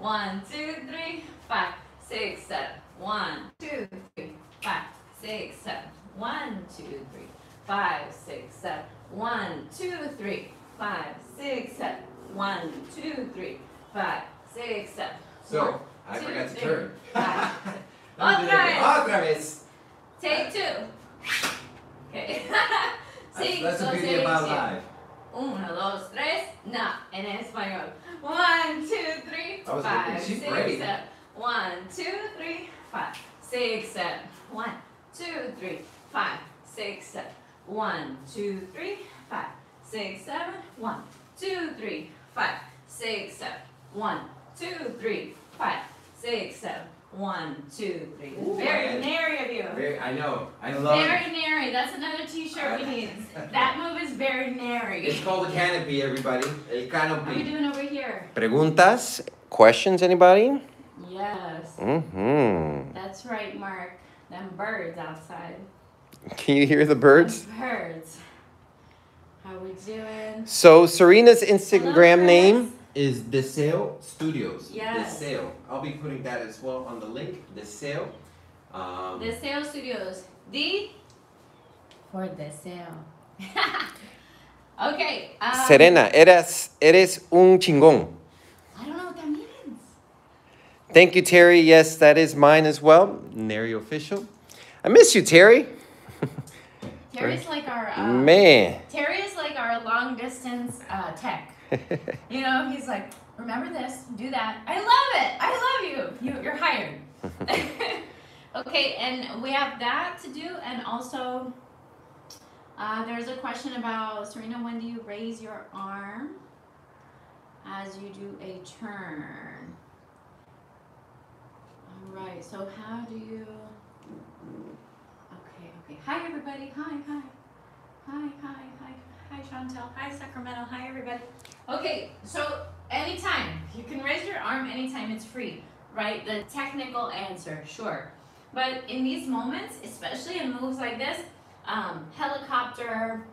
One, two, three, five, six, seven. One, two, three, five, six, seven. One, two, three, five, six, seven. One, two, three, five, six, seven. One, two, three, five, six, seven. So, I forgot to three, turn. five. Let me do it again. Otra vez. Take two. Okay. That's, that's the beauty about live. Uno, dos, tres, no, en español. One, two, three, five, six, seven. One, two, three, five, six, seven. One, two, three, five, six, seven. One, two, three, five, six, seven. One, two, three, five, six, seven. One, two, three, five, six, seven. One, two, three. Ooh, Very man. nary of you. Very, I know. I love it. Very Nery. That's another T-shirt we need. That move is very Nery. It's called the canopy, everybody. El canopy. What are we canopy. doing over here? Preguntas? Questions, anybody? Yes, Mm-hmm. that's right, Mark. Them birds outside. Can you hear the birds? Them birds. How we doing? So Serena's Hello, Instagram name Chris. Is Deseo Studios. Yes. Deseo. I'll be putting that as well on the link. Deseo. Um, Deseo Studios. D for Deseo. okay. Um, Serena, eres, eres un chingón. I don't know what that means. Thank you, Terry. Yes, that is mine as well. Nery official. I miss you, Terry. Terry's like our. Um, Man. Terry is like our long distance uh, tech. You know, he's like, remember this, do that. I love it. I love you. you you're hired. okay, and we have that to do, and also uh, there's a question about Serena. When do you raise your arm as you do a turn? All right. So how do you? Okay. Okay. Hi, everybody. Hi. Hi. Hi. Hi. Hi. Chantel. Hi, Sacramento. Hi, everybody. Okay, so anytime. You can raise your arm anytime. It's free, right? The technical answer, sure. But in these moments, especially in moves like this, um, helicopter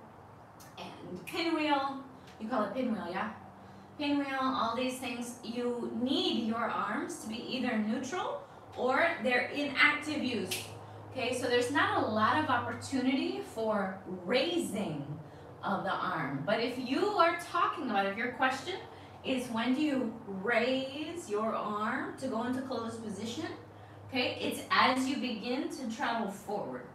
and pinwheel, you call it pinwheel, yeah? Pinwheel, all these things, you need your arms to be either neutral or they're in active use. Okay, so there's not a lot of opportunity for raising of the arm. But if you are talking about, if your question is when do you raise your arm to go into closed position, okay, it's as you begin to travel forward.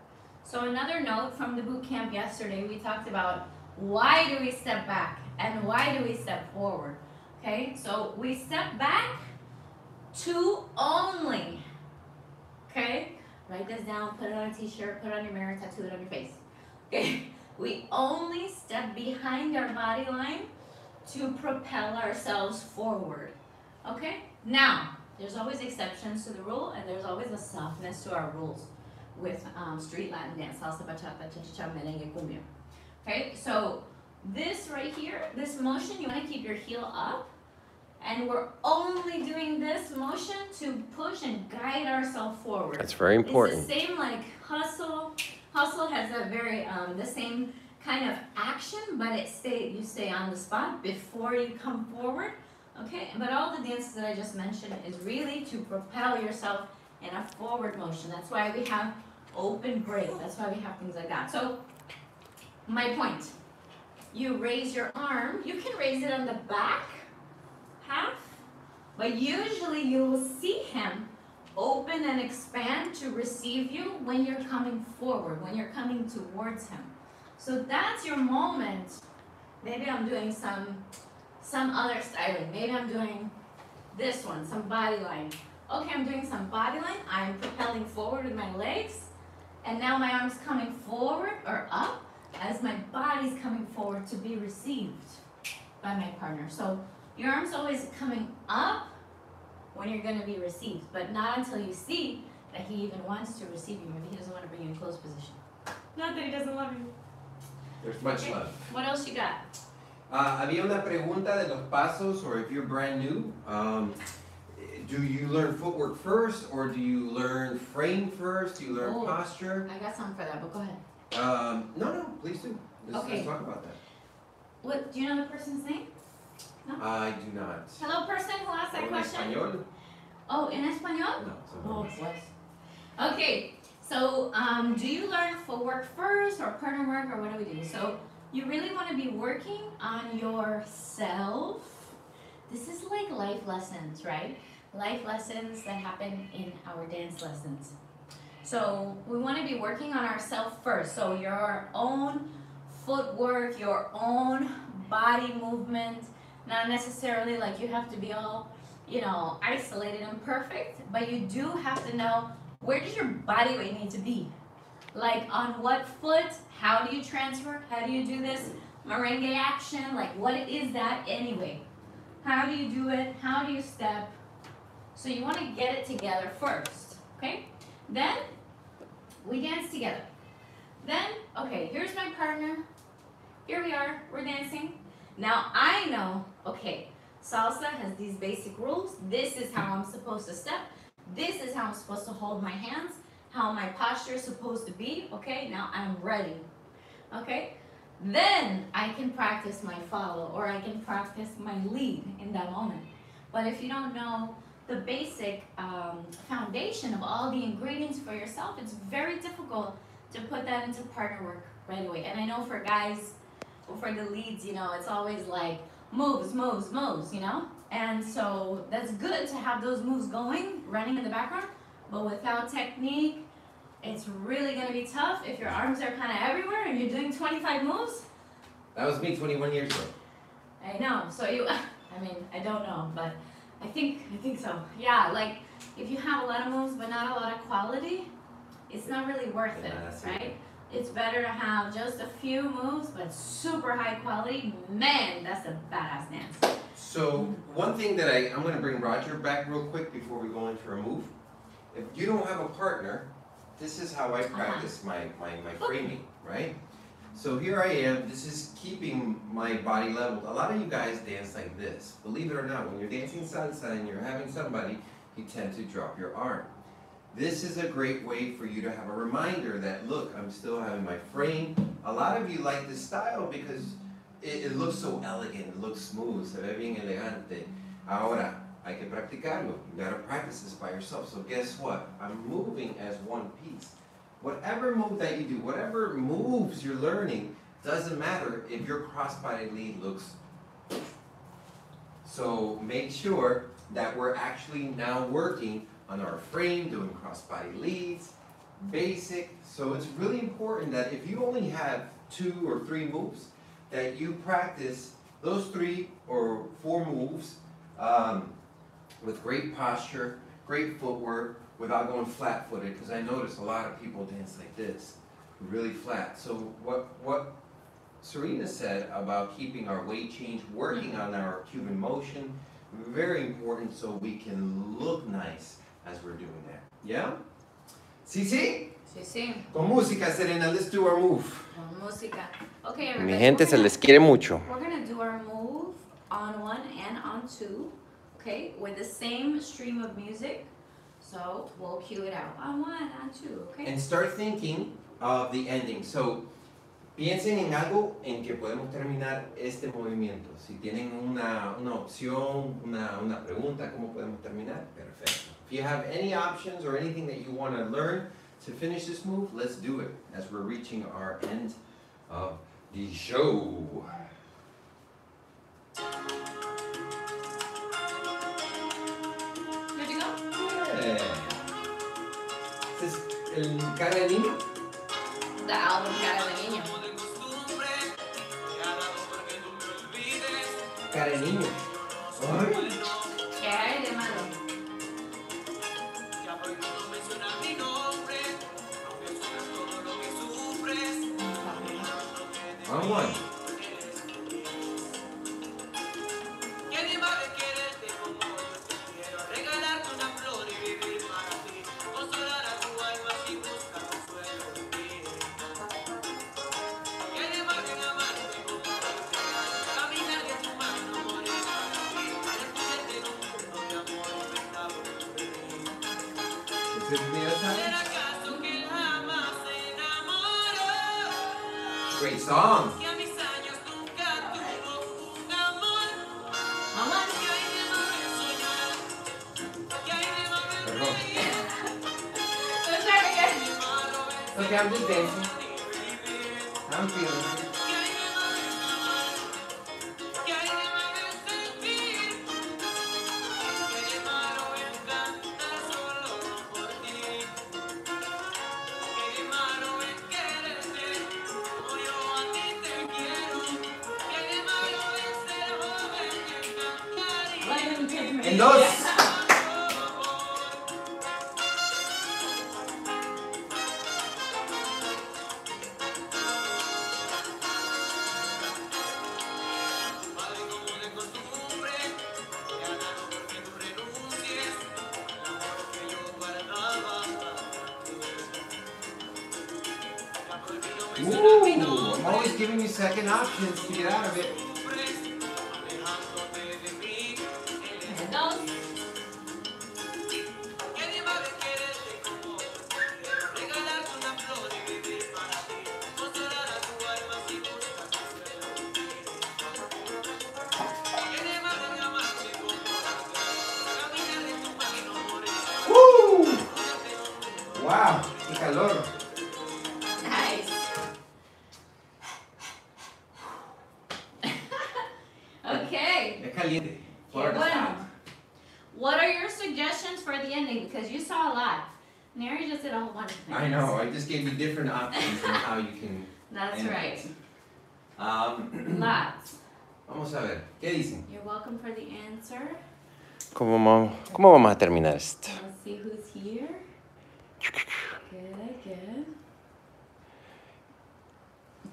So another note from the boot camp yesterday, we talked about why do we step back and why do we step forward? Okay, so we step back to only, okay, write this down, put it on a t-shirt, put it on your mirror, tattoo it on your face. Okay, we only step behind our body line to propel ourselves forward. Okay? Now, there's always exceptions to the rule, and there's always a softness to our rules with um, street Latin dance, salsa, bachata, cha-cha-cha, merengue, cumbia. Okay, so this right here, this motion, you want to keep your heel up, and we're only doing this motion to push and guide ourselves forward. That's very important. It's the same like hustle. Hustle has a very um, the same kind of action, but it stay you stay on the spot before you come forward. Okay, but all the dances that I just mentioned is really to propel yourself in a forward motion. That's why we have open break. That's why we have things like that. So, my point. You raise your arm. You can raise it on the back half, but usually you will see him open and expand to receive you when you're coming forward, when you're coming towards him. So that's your moment. Maybe I'm doing some some other styling. Maybe I'm doing this one, some body line. Okay, I'm doing some body line. I'm propelling forward with my legs. And now my arm's coming forward or up as my body's coming forward to be received by my partner. So your arm's always coming up when you're gonna be received, but not until you see that he even wants to receive you. Maybe he doesn't want to bring you in close position. Not that he doesn't love you. There's much Okay. love. What else you got? Ah, había una pregunta de los pasos, or if you're brand new, um, do you learn footwork first, or do you learn frame first? Do you learn Oh. posture? I got something for that, but go ahead. Um, no, no, please do. Let's, Okay. let's talk about that. What, do you know the person's name? I do not. Hello, person who asked that ¿En question? español? Oh, in Espanol? No. Oh, so- pues. Okay, so um, do you learn footwork first or partner work or what do we do? So you really want to be working on yourself. This is like life lessons, right? Life lessons that happen in our dance lessons. So we want to be working on ourselves first. So your own footwork, your own body movement, not necessarily like you have to be all you know, isolated and perfect, but you do have to know where does your body weight need to be? Like on what foot? How do you transfer? How do you do this merengue action? Like what is that anyway? How do you do it? How do you step? So you want to get it together first, okay? Then we dance together. Then, okay, here's my partner. Here we are, we're dancing. Now I know, okay, Salsa has these basic rules. This is how I'm supposed to step. This is how I'm supposed to hold my hands. How my posture is supposed to be. Okay, now I'm ready. Okay, then I can practice my follow or I can practice my lead in that moment. But if you don't know the basic um, foundation of all the ingredients for yourself, it's very difficult to put that into partner work right away. And I know for guys, for the leads, you know, it's always like, moves, moves, moves, you know? And so that's good to have those moves going, running in the background, but without technique, it's really gonna be tough if your arms are kind of everywhere and you're doing 25 moves. That was me 21 years ago. I know. So you, I mean, I don't know, but I think I think so. Yeah, like if you have a lot of moves but not a lot of quality, it's not really worth it, Yeah, it. right? It's better to have just a few moves but super high quality. Man, that's a badass dance. So one thing that I, I'm gonna bring Roger back real quick before we go in for a move. If you don't have a partner, this is how I uh-huh. practice my, my, my framing, right? So here I am, this is keeping my body level. A lot of you guys dance like this. Believe it or not, when you're dancing salsa and you're having somebody, you tend to drop your arm. This is a great way for you to have a reminder that, look, I'm still having my frame. A lot of you like this style because it, it looks so elegant, it looks smooth, se ve bien elegante. Ahora, hay que practicarlo. You gotta practice this by yourself. So guess what? I'm moving as one piece. Whatever move that you do, whatever moves you're learning, doesn't matter if your crossbody lead looks. So make sure that we're actually now working on our frame, doing crossbody leads, basic. So it's really important that if you only have two or three moves, that you practice those three or four moves um, with great posture, great footwork, without going flat-footed. Because I notice a lot of people dance like this, really flat. So what what Serena said about keeping our weight change, working on our Cuban motion, very important so we can look nice as we're doing that. Yeah? Sí, sí? Sí, sí. Con música, Serena, let's do our move. Con música. Okay, Mi everybody. gente, we're se gonna- les quiere mucho. We're gonna do our move on one and on two, okay, with the same stream of music. So we'll cue it out on one, on two, okay? And start thinking of the ending. So piensen en algo en que podemos terminar este movimiento. Si tienen una, una opción, una, una pregunta, ¿cómo podemos terminar? Perfecto. If you have any options or anything that you want to learn to finish this move, let's do it as we're reaching our end of the show. Good to go? Yeah. ¿Este es el cara de niño? The album Cara de Niño. Cara de niño. Wow, qué calor. Nice. okay. Es caliente. Qué bueno. What are your suggestions for the ending? Because you saw a lot. Nery just did a whole bunch of things. I know, I just gave you different options on how you can That's end right. it. Um, Lots. vamos a ver, ¿qué dicen? You're welcome for the answer. ¿Cómo, vamos- ¿Cómo vamos a terminar esto? Let's see who's here. Good, good.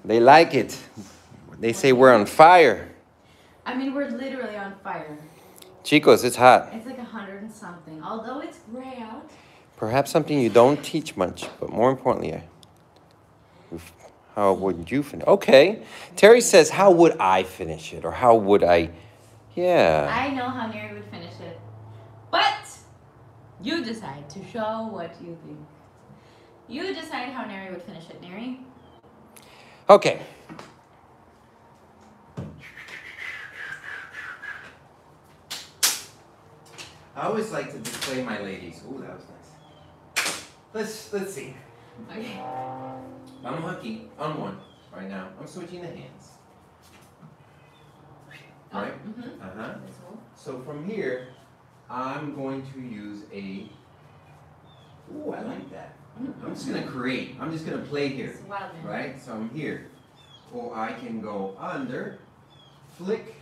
They like it. They say we're on fire. I mean, we're literally on fire. Chicos, it's hot. It's like a hundred and something. Although it's gray out. Perhaps something you don't teach much, but more importantly, how would you finish? Okay. Terry says, How would I finish it? Or how would I? Yeah. I know how Nery would finish it. But you decide to show what you think. You decide how Nery would finish it, Nery. Okay. I always like to display my ladies. Ooh, that was nice. Let's let's see. Okay. Vamos aquí on one right now. I'm switching the hands. Right? Mm-hmm. Uh huh. So from here, I'm going to use a. Ooh, I like that. I'm just gonna create. I'm just gonna play here. It's wild, man. right? So I'm here. Or I can go under, flick,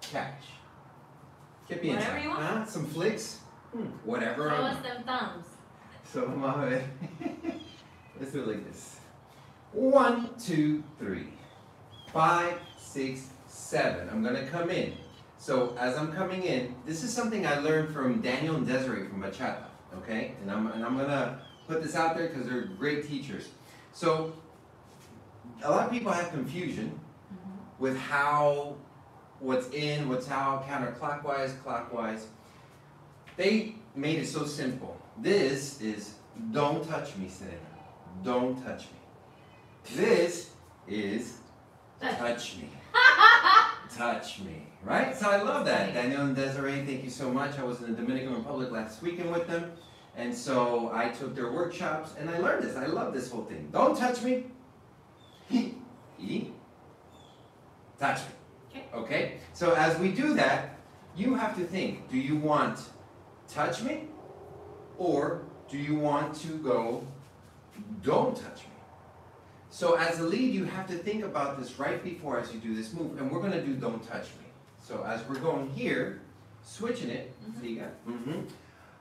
catch. ¿Qué piensa? Whatever you want. Huh? Some flicks? Hmm, Whatever I Show us them thumbs. So ver. Let's do it like this. One, two, three, five, six, seven. I'm gonna come in. So as I'm coming in, this is something I learned from Daniel and Desiree from Bachata. Okay, and I'm and I'm gonna put this out there because they're great teachers. So a lot of people have confusion mm-hmm. with how what's in, what's out, counterclockwise, clockwise. They made it so simple. This is don't touch me, Serena. Don't touch me. This is touch me. Touch me. Right? So I love that. Daniel and Desiree, thank you so much. I was in the Dominican Republic last weekend with them. And so I took their workshops and I learned this. I love this whole thing. Don't touch me. E. Touch me. Okay. Okay? So as we do that, you have to think do you want touch me? Or do you want to go don't touch me? So as a lead, you have to think about this right before as you do this move. And we're gonna do don't touch me. So as we're going here, switching it, siga, mhm.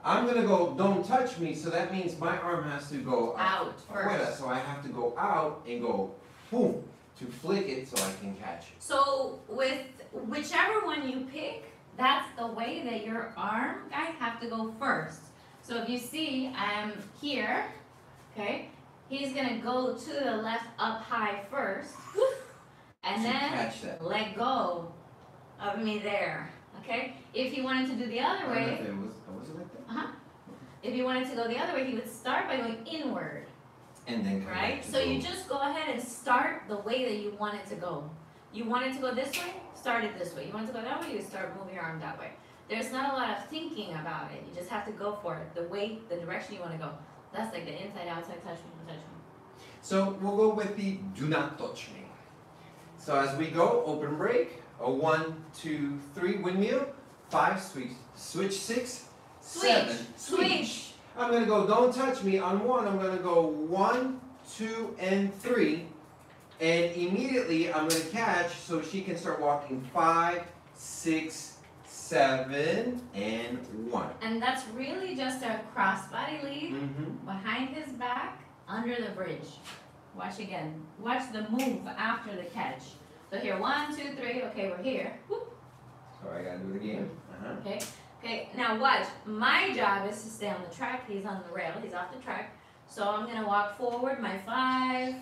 I'm gonna go don't touch me, so that means my arm has to go Out afuera. first. So I have to go out and go boom to flick it so I can catch it. So with whichever one you pick, that's the way that your arm guys have to go first. So if you see, I'm here, okay? He's gonna go to the left up high first, and then let go of me there, okay? If he wanted to do the other I don't know way, if it was, was it like that? Uh-huh. if he wanted to go the other way, he would start by going inward, And then come back right? to So you just go ahead and start the way that you want it to go. You want it to go this way, start it this way. You want it to go that way, you start moving your arm that way. There's not a lot of thinking about it. You just have to go for it. The way, the direction you want to go. That's like the inside, outside, touch me, touch me. So we'll go with the do not touch me. So as we go, open break, a one, two, three windmill, five switch, switch six, seven, Switch, switch. I'm gonna go don't touch me on one, I'm gonna go one, two, and three. And immediately I'm gonna catch so she can start walking five, six, seven, and one. And that's really just a crossbody lead Mm-hmm. behind his back, under the bridge. Watch again. Watch the move after the catch. So here, one, two, three. Okay, we're here. Whoop. So I gotta do it again. Uh-huh. Okay. Okay. Now watch. My job is to stay on the track. He's on the rail. He's off the track. So I'm gonna walk forward. My five,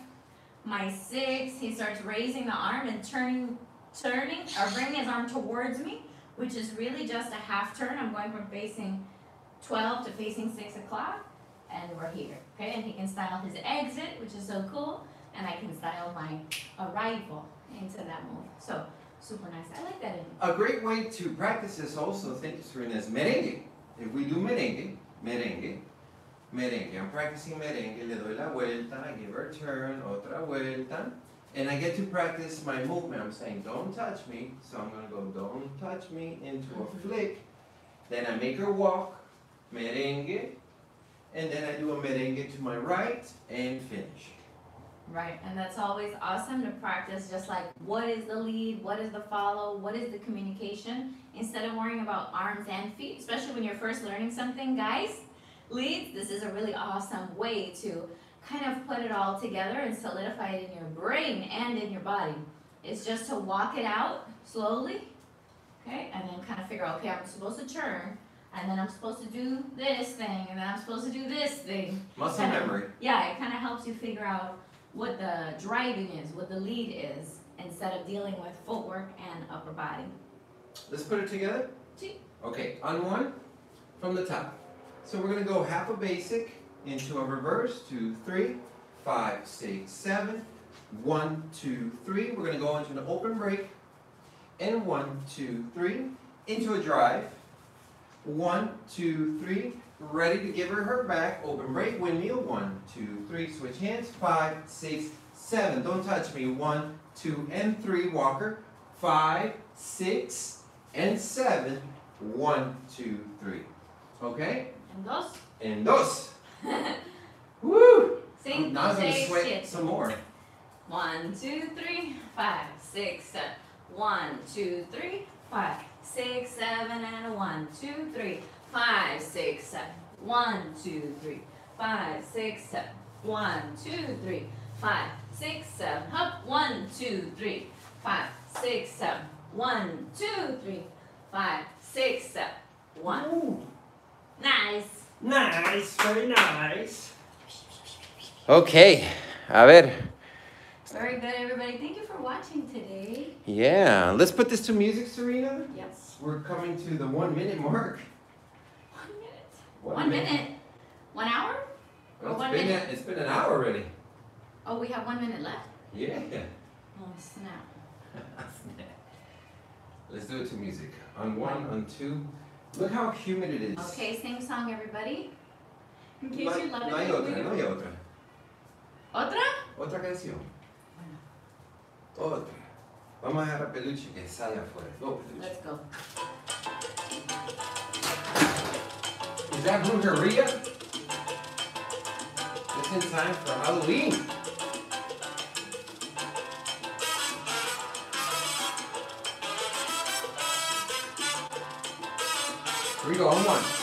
my six. He starts raising the arm and turning, turning, or bringing his arm towards me, which is really just a half turn. I'm going from facing 12 to facing 6 o'clock, and we're here. Okay, and he can style his exit, which is so cool, and I can style my arrival into that move. So, super nice. I like that. In A great way to practice this also, thank you Serena, is merengue. If we do merengue, merengue, merengue, I'm practicing merengue, le doy la vuelta, I give her a turn, otra vuelta, and I get to practice my movement. I'm saying, don't touch me, so I'm gonna go, don't touch me, into a flick, then I make her walk, merengue, and then I do a merengue to my right, and finish. Right, and that's always awesome to practice just like what is the lead, what is the follow, what is the communication, instead of worrying about arms and feet, especially when you're first learning something, guys. Leads, this is a really awesome way to kind of put it all together and solidify it in your brain and in your body. It's just to walk it out slowly, okay, and then kind of figure out, okay, I'm supposed to turn, and then I'm supposed to do this thing, and then I'm supposed to do this thing. Muscle Kinda- memory. Yeah, it kind of helps you figure out what the driving is, what the lead is, instead of dealing with footwork and upper body. Let's put it together. Okay, on one, from the top. So we're gonna go half a basic into a reverse, two, three, five, six, seven, one, two, three. We're gonna go into an open break, and one, two, three, into a drive. One, two, three, ready to give her her back, open break, windmill, one, two, three, switch hands, five, six, seven. Don't touch me, one, two, and three, walker, five, six, and seven. One, two, three. Okay? And dos. And dos. Woo! Now I'm gonna sweat siete. some more. One, two, three, five, six, seven. One, two, three, five, six, seven, and one, two, three, five, six, seven. One, two, three, five, six, seven. One, two, three, five, six, seven. Up. One, two, three, five, six, seven. One, two, three, five, six, seven. One. Ooh, Nice. Nice, very nice. Okay, a ver. Very good, everybody. Thank you for watching today. Yeah, Let's put this to music, Serena. Yes. We're coming to the one minute mark. One minute. One minute. One hour? Well, Or one been, minute. a- it's been an hour already. Oh, we have one minute left. Yeah. Oh snap. Let's do it to music. On one, on two. Look how humid it is. Okay, sing song everybody. In case No, you love no hay otra, no hay otra. ¿Otra? Otra canción. Otra. Vamos a dejar a Peluche que salga afuera. Go, Peluche. Let's go. Is that brujeria? Just in time for Halloween. Here we go, on one.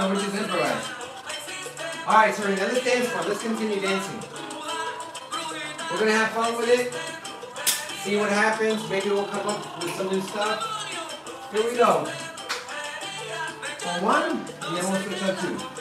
Matar I love it. Improvise. All right, so now let's dance more. Let's continue dancing. We're gonna have fun with it. See what happens. Maybe we'll come up with some new stuff. Here we go. On one, and then we'll switch on two.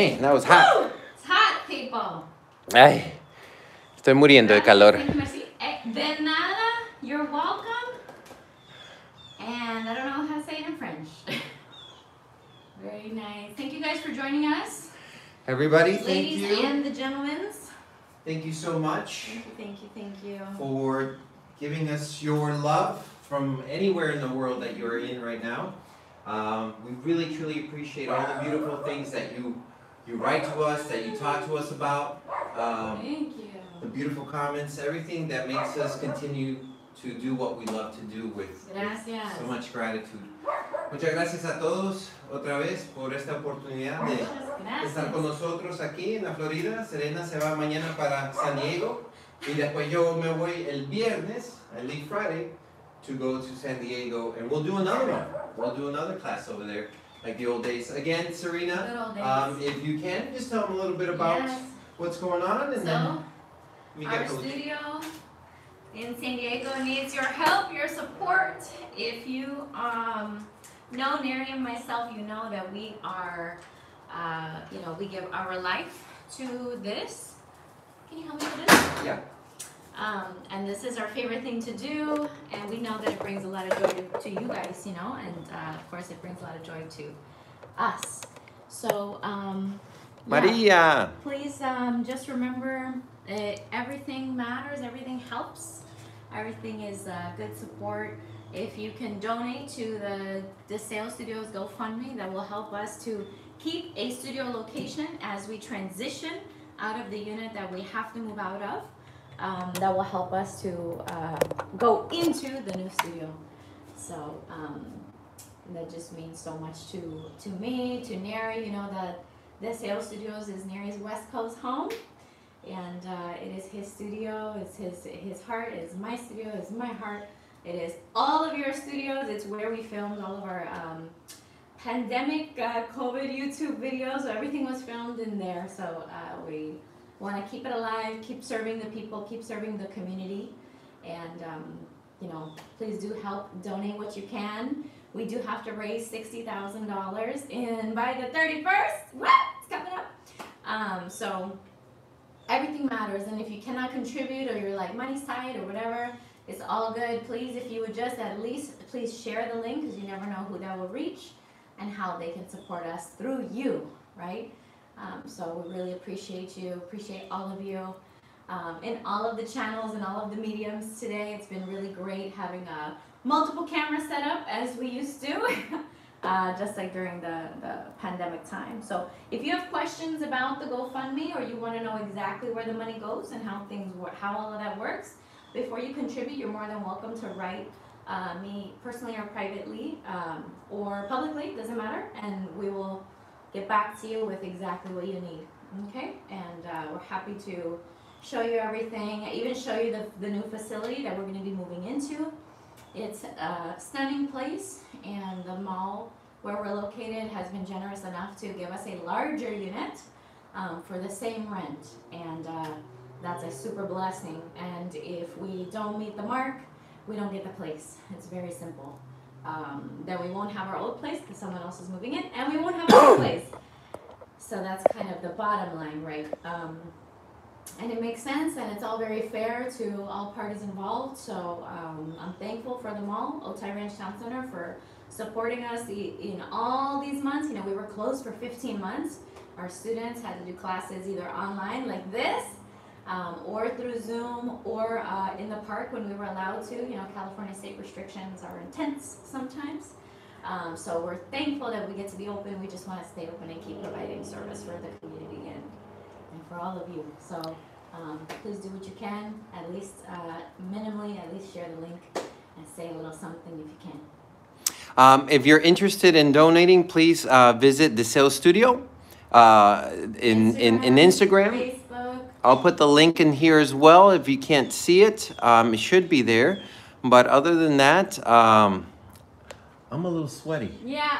Man, that was hot. Woo! It's hot, people. Ay, estoy muriendo de calor. Thank you, Eh, De nada, you're welcome. And I don't know how to say it in French. Very nice. Thank you guys for joining us. Everybody, thank Ladies you. and the gentlemen. Thank you so much Thank you, thank you, thank you. for giving us your love from anywhere in the world that you're in right now. Um, we really truly appreciate all the beautiful things that you you write to us, that you talk to us about. Um, Thank the beautiful comments, everything that makes us continue to do what we love to do with, with so much gratitude. Muchas gracias a todos otra vez por esta oportunidad de estar con nosotros aquí en la Florida. Serena se va mañana para San Diego y después yo me voy el viernes, I leave Friday, to go to San Diego and we'll do another one. We'll do another class over there like the old days. Again, Serena, old days. um, if you can, just tell them a little bit about Yes. what's going on and then So, we our get those. studio in San Diego needs your help, your support. If you um, know Nery and myself, you know that we are, uh, you know, we give our life to this. Can you help me with this? Yeah. Um, and this is our favorite thing to do, and we know that it brings a lot of joy to, to you guys, you know, and uh, of course it brings a lot of joy to us. So, um, yeah Maria. please um, just remember uh, everything matters everything helps everything is uh, good support if you can donate to the Deseo studios gofundme that will help us to keep a studio location as we transition out of the unit that we have to move out of um, that will help us to uh, go into the new studio so um, that just means so much to to me to Nery you know that Deseo Studios is Nery's West Coast home, and uh, it is his studio. It's his his heart. It's my studio. It's my heart. It is all of your studios. It's where we filmed all of our um, pandemic uh, COVID YouTube videos. So everything was filmed in there. So uh, we want to keep it alive, keep serving the people, keep serving the community, and um, you know, please do help donate what you can. We do have to raise sixty thousand dollars, and by the thirty first, what? It's coming up. Um, so everything matters, and if you cannot contribute or you're like money's tight or whatever, it's all good. Please, if you would just at least please share the link, because you never know who that will reach, and how they can support us through you, right? Um, so we really appreciate you, appreciate all of you. Um, in all of the channels and all of the mediums today, it's been really great having a multiple camera setup as we used to, uh, just like during the, the pandemic time. So if you have questions about the GoFundMe or you want to know exactly where the money goes and how things work, how all of that works, before you contribute, you're more than welcome to write uh, me personally or privately um, or publicly, doesn't matter, and we will get back to you with exactly what you need. Okay, and uh, we're happy to show you everything, even show you the, the new facility that we're going to be moving into. It's a stunning place, and the mall where we're located has been generous enough to give us a larger unit um, for the same rent, and uh, that's a super blessing. And if we don't meet the mark, we don't get the place. It's very simple. Um, then we won't have our old place because someone else is moving in, and we won't have our old place. So that's kind of the bottom line, right? Um, and it makes sense and it's all very fair to all parties involved. So um, I'm thankful for the mall, Otay Ranch Town Center, for supporting us in all these months. You know, we were closed for 15 months. Our students had to do classes either online like this, um, or through Zoom, or uh, in the park when we were allowed to. You know, California state restrictions are intense sometimes. Um, so we're thankful that we get to be open. We just want to stay open and keep providing service for the community and and for all of you. So um, please do what you can, at least uh, minimally, at least share the link and say a little something if you can. Um, if you're interested in donating, please uh, visit Deseo studio uh, in, in, in Instagram. I'll put the link in here as well if you can't see it. Um, it should be there. But other than that, um, I'm a little sweaty. Yeah.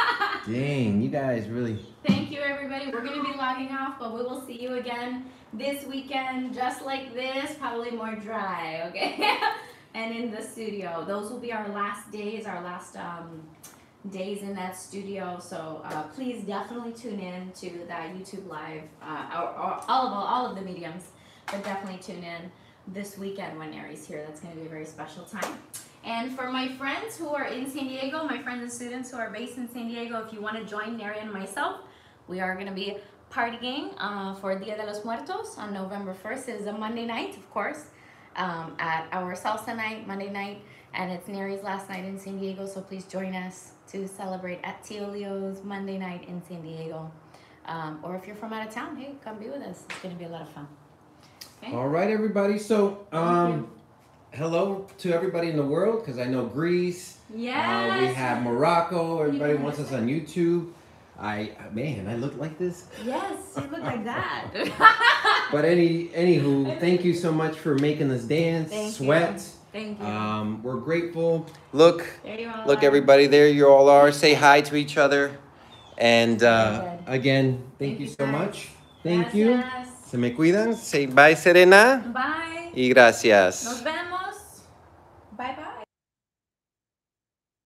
Dang, you guys really. Thank you, everybody. We're going to be logging off, but we will see you again this weekend, just like this, probably more dry, okay? and in the studio. Those will be our last days, our last um, days in that studio. So uh, please definitely tune in to that YouTube live, uh, or, or all of all of the mediums, but definitely tune in this weekend when Nery's here. That's going to be a very special time. And for my friends who are in San Diego, my friends and students who are based in San Diego, if you want to join Nery and myself, we are going to be partying uh, for Dia de los Muertos on November 1st. It is a Monday night, of course, um, at our salsa night, Monday night, and it's Nery's last night in San Diego, so please join us to celebrate at Teolio's Monday night in San Diego. Um, or if you're from out of town, hey, come be with us. It's going to be a lot of fun. Okay? All right, everybody. So, um, hello to everybody in the world because I know Greece. Yes! Uh, we have Morocco. Everybody wants us on YouTube. I man, I look like this. Yes, you look like that. But any anywho, thank you so much for making us dance, Thank you. Sweat. Thank you. Um, we're grateful. Look, there you are. look, everybody, there you all are. Say hi to each other. And uh, again, thank, Thank you you, so guys. much. Thank you. Se me cuidan. Say bye, Serena. Bye. Y gracias. Nos vemos.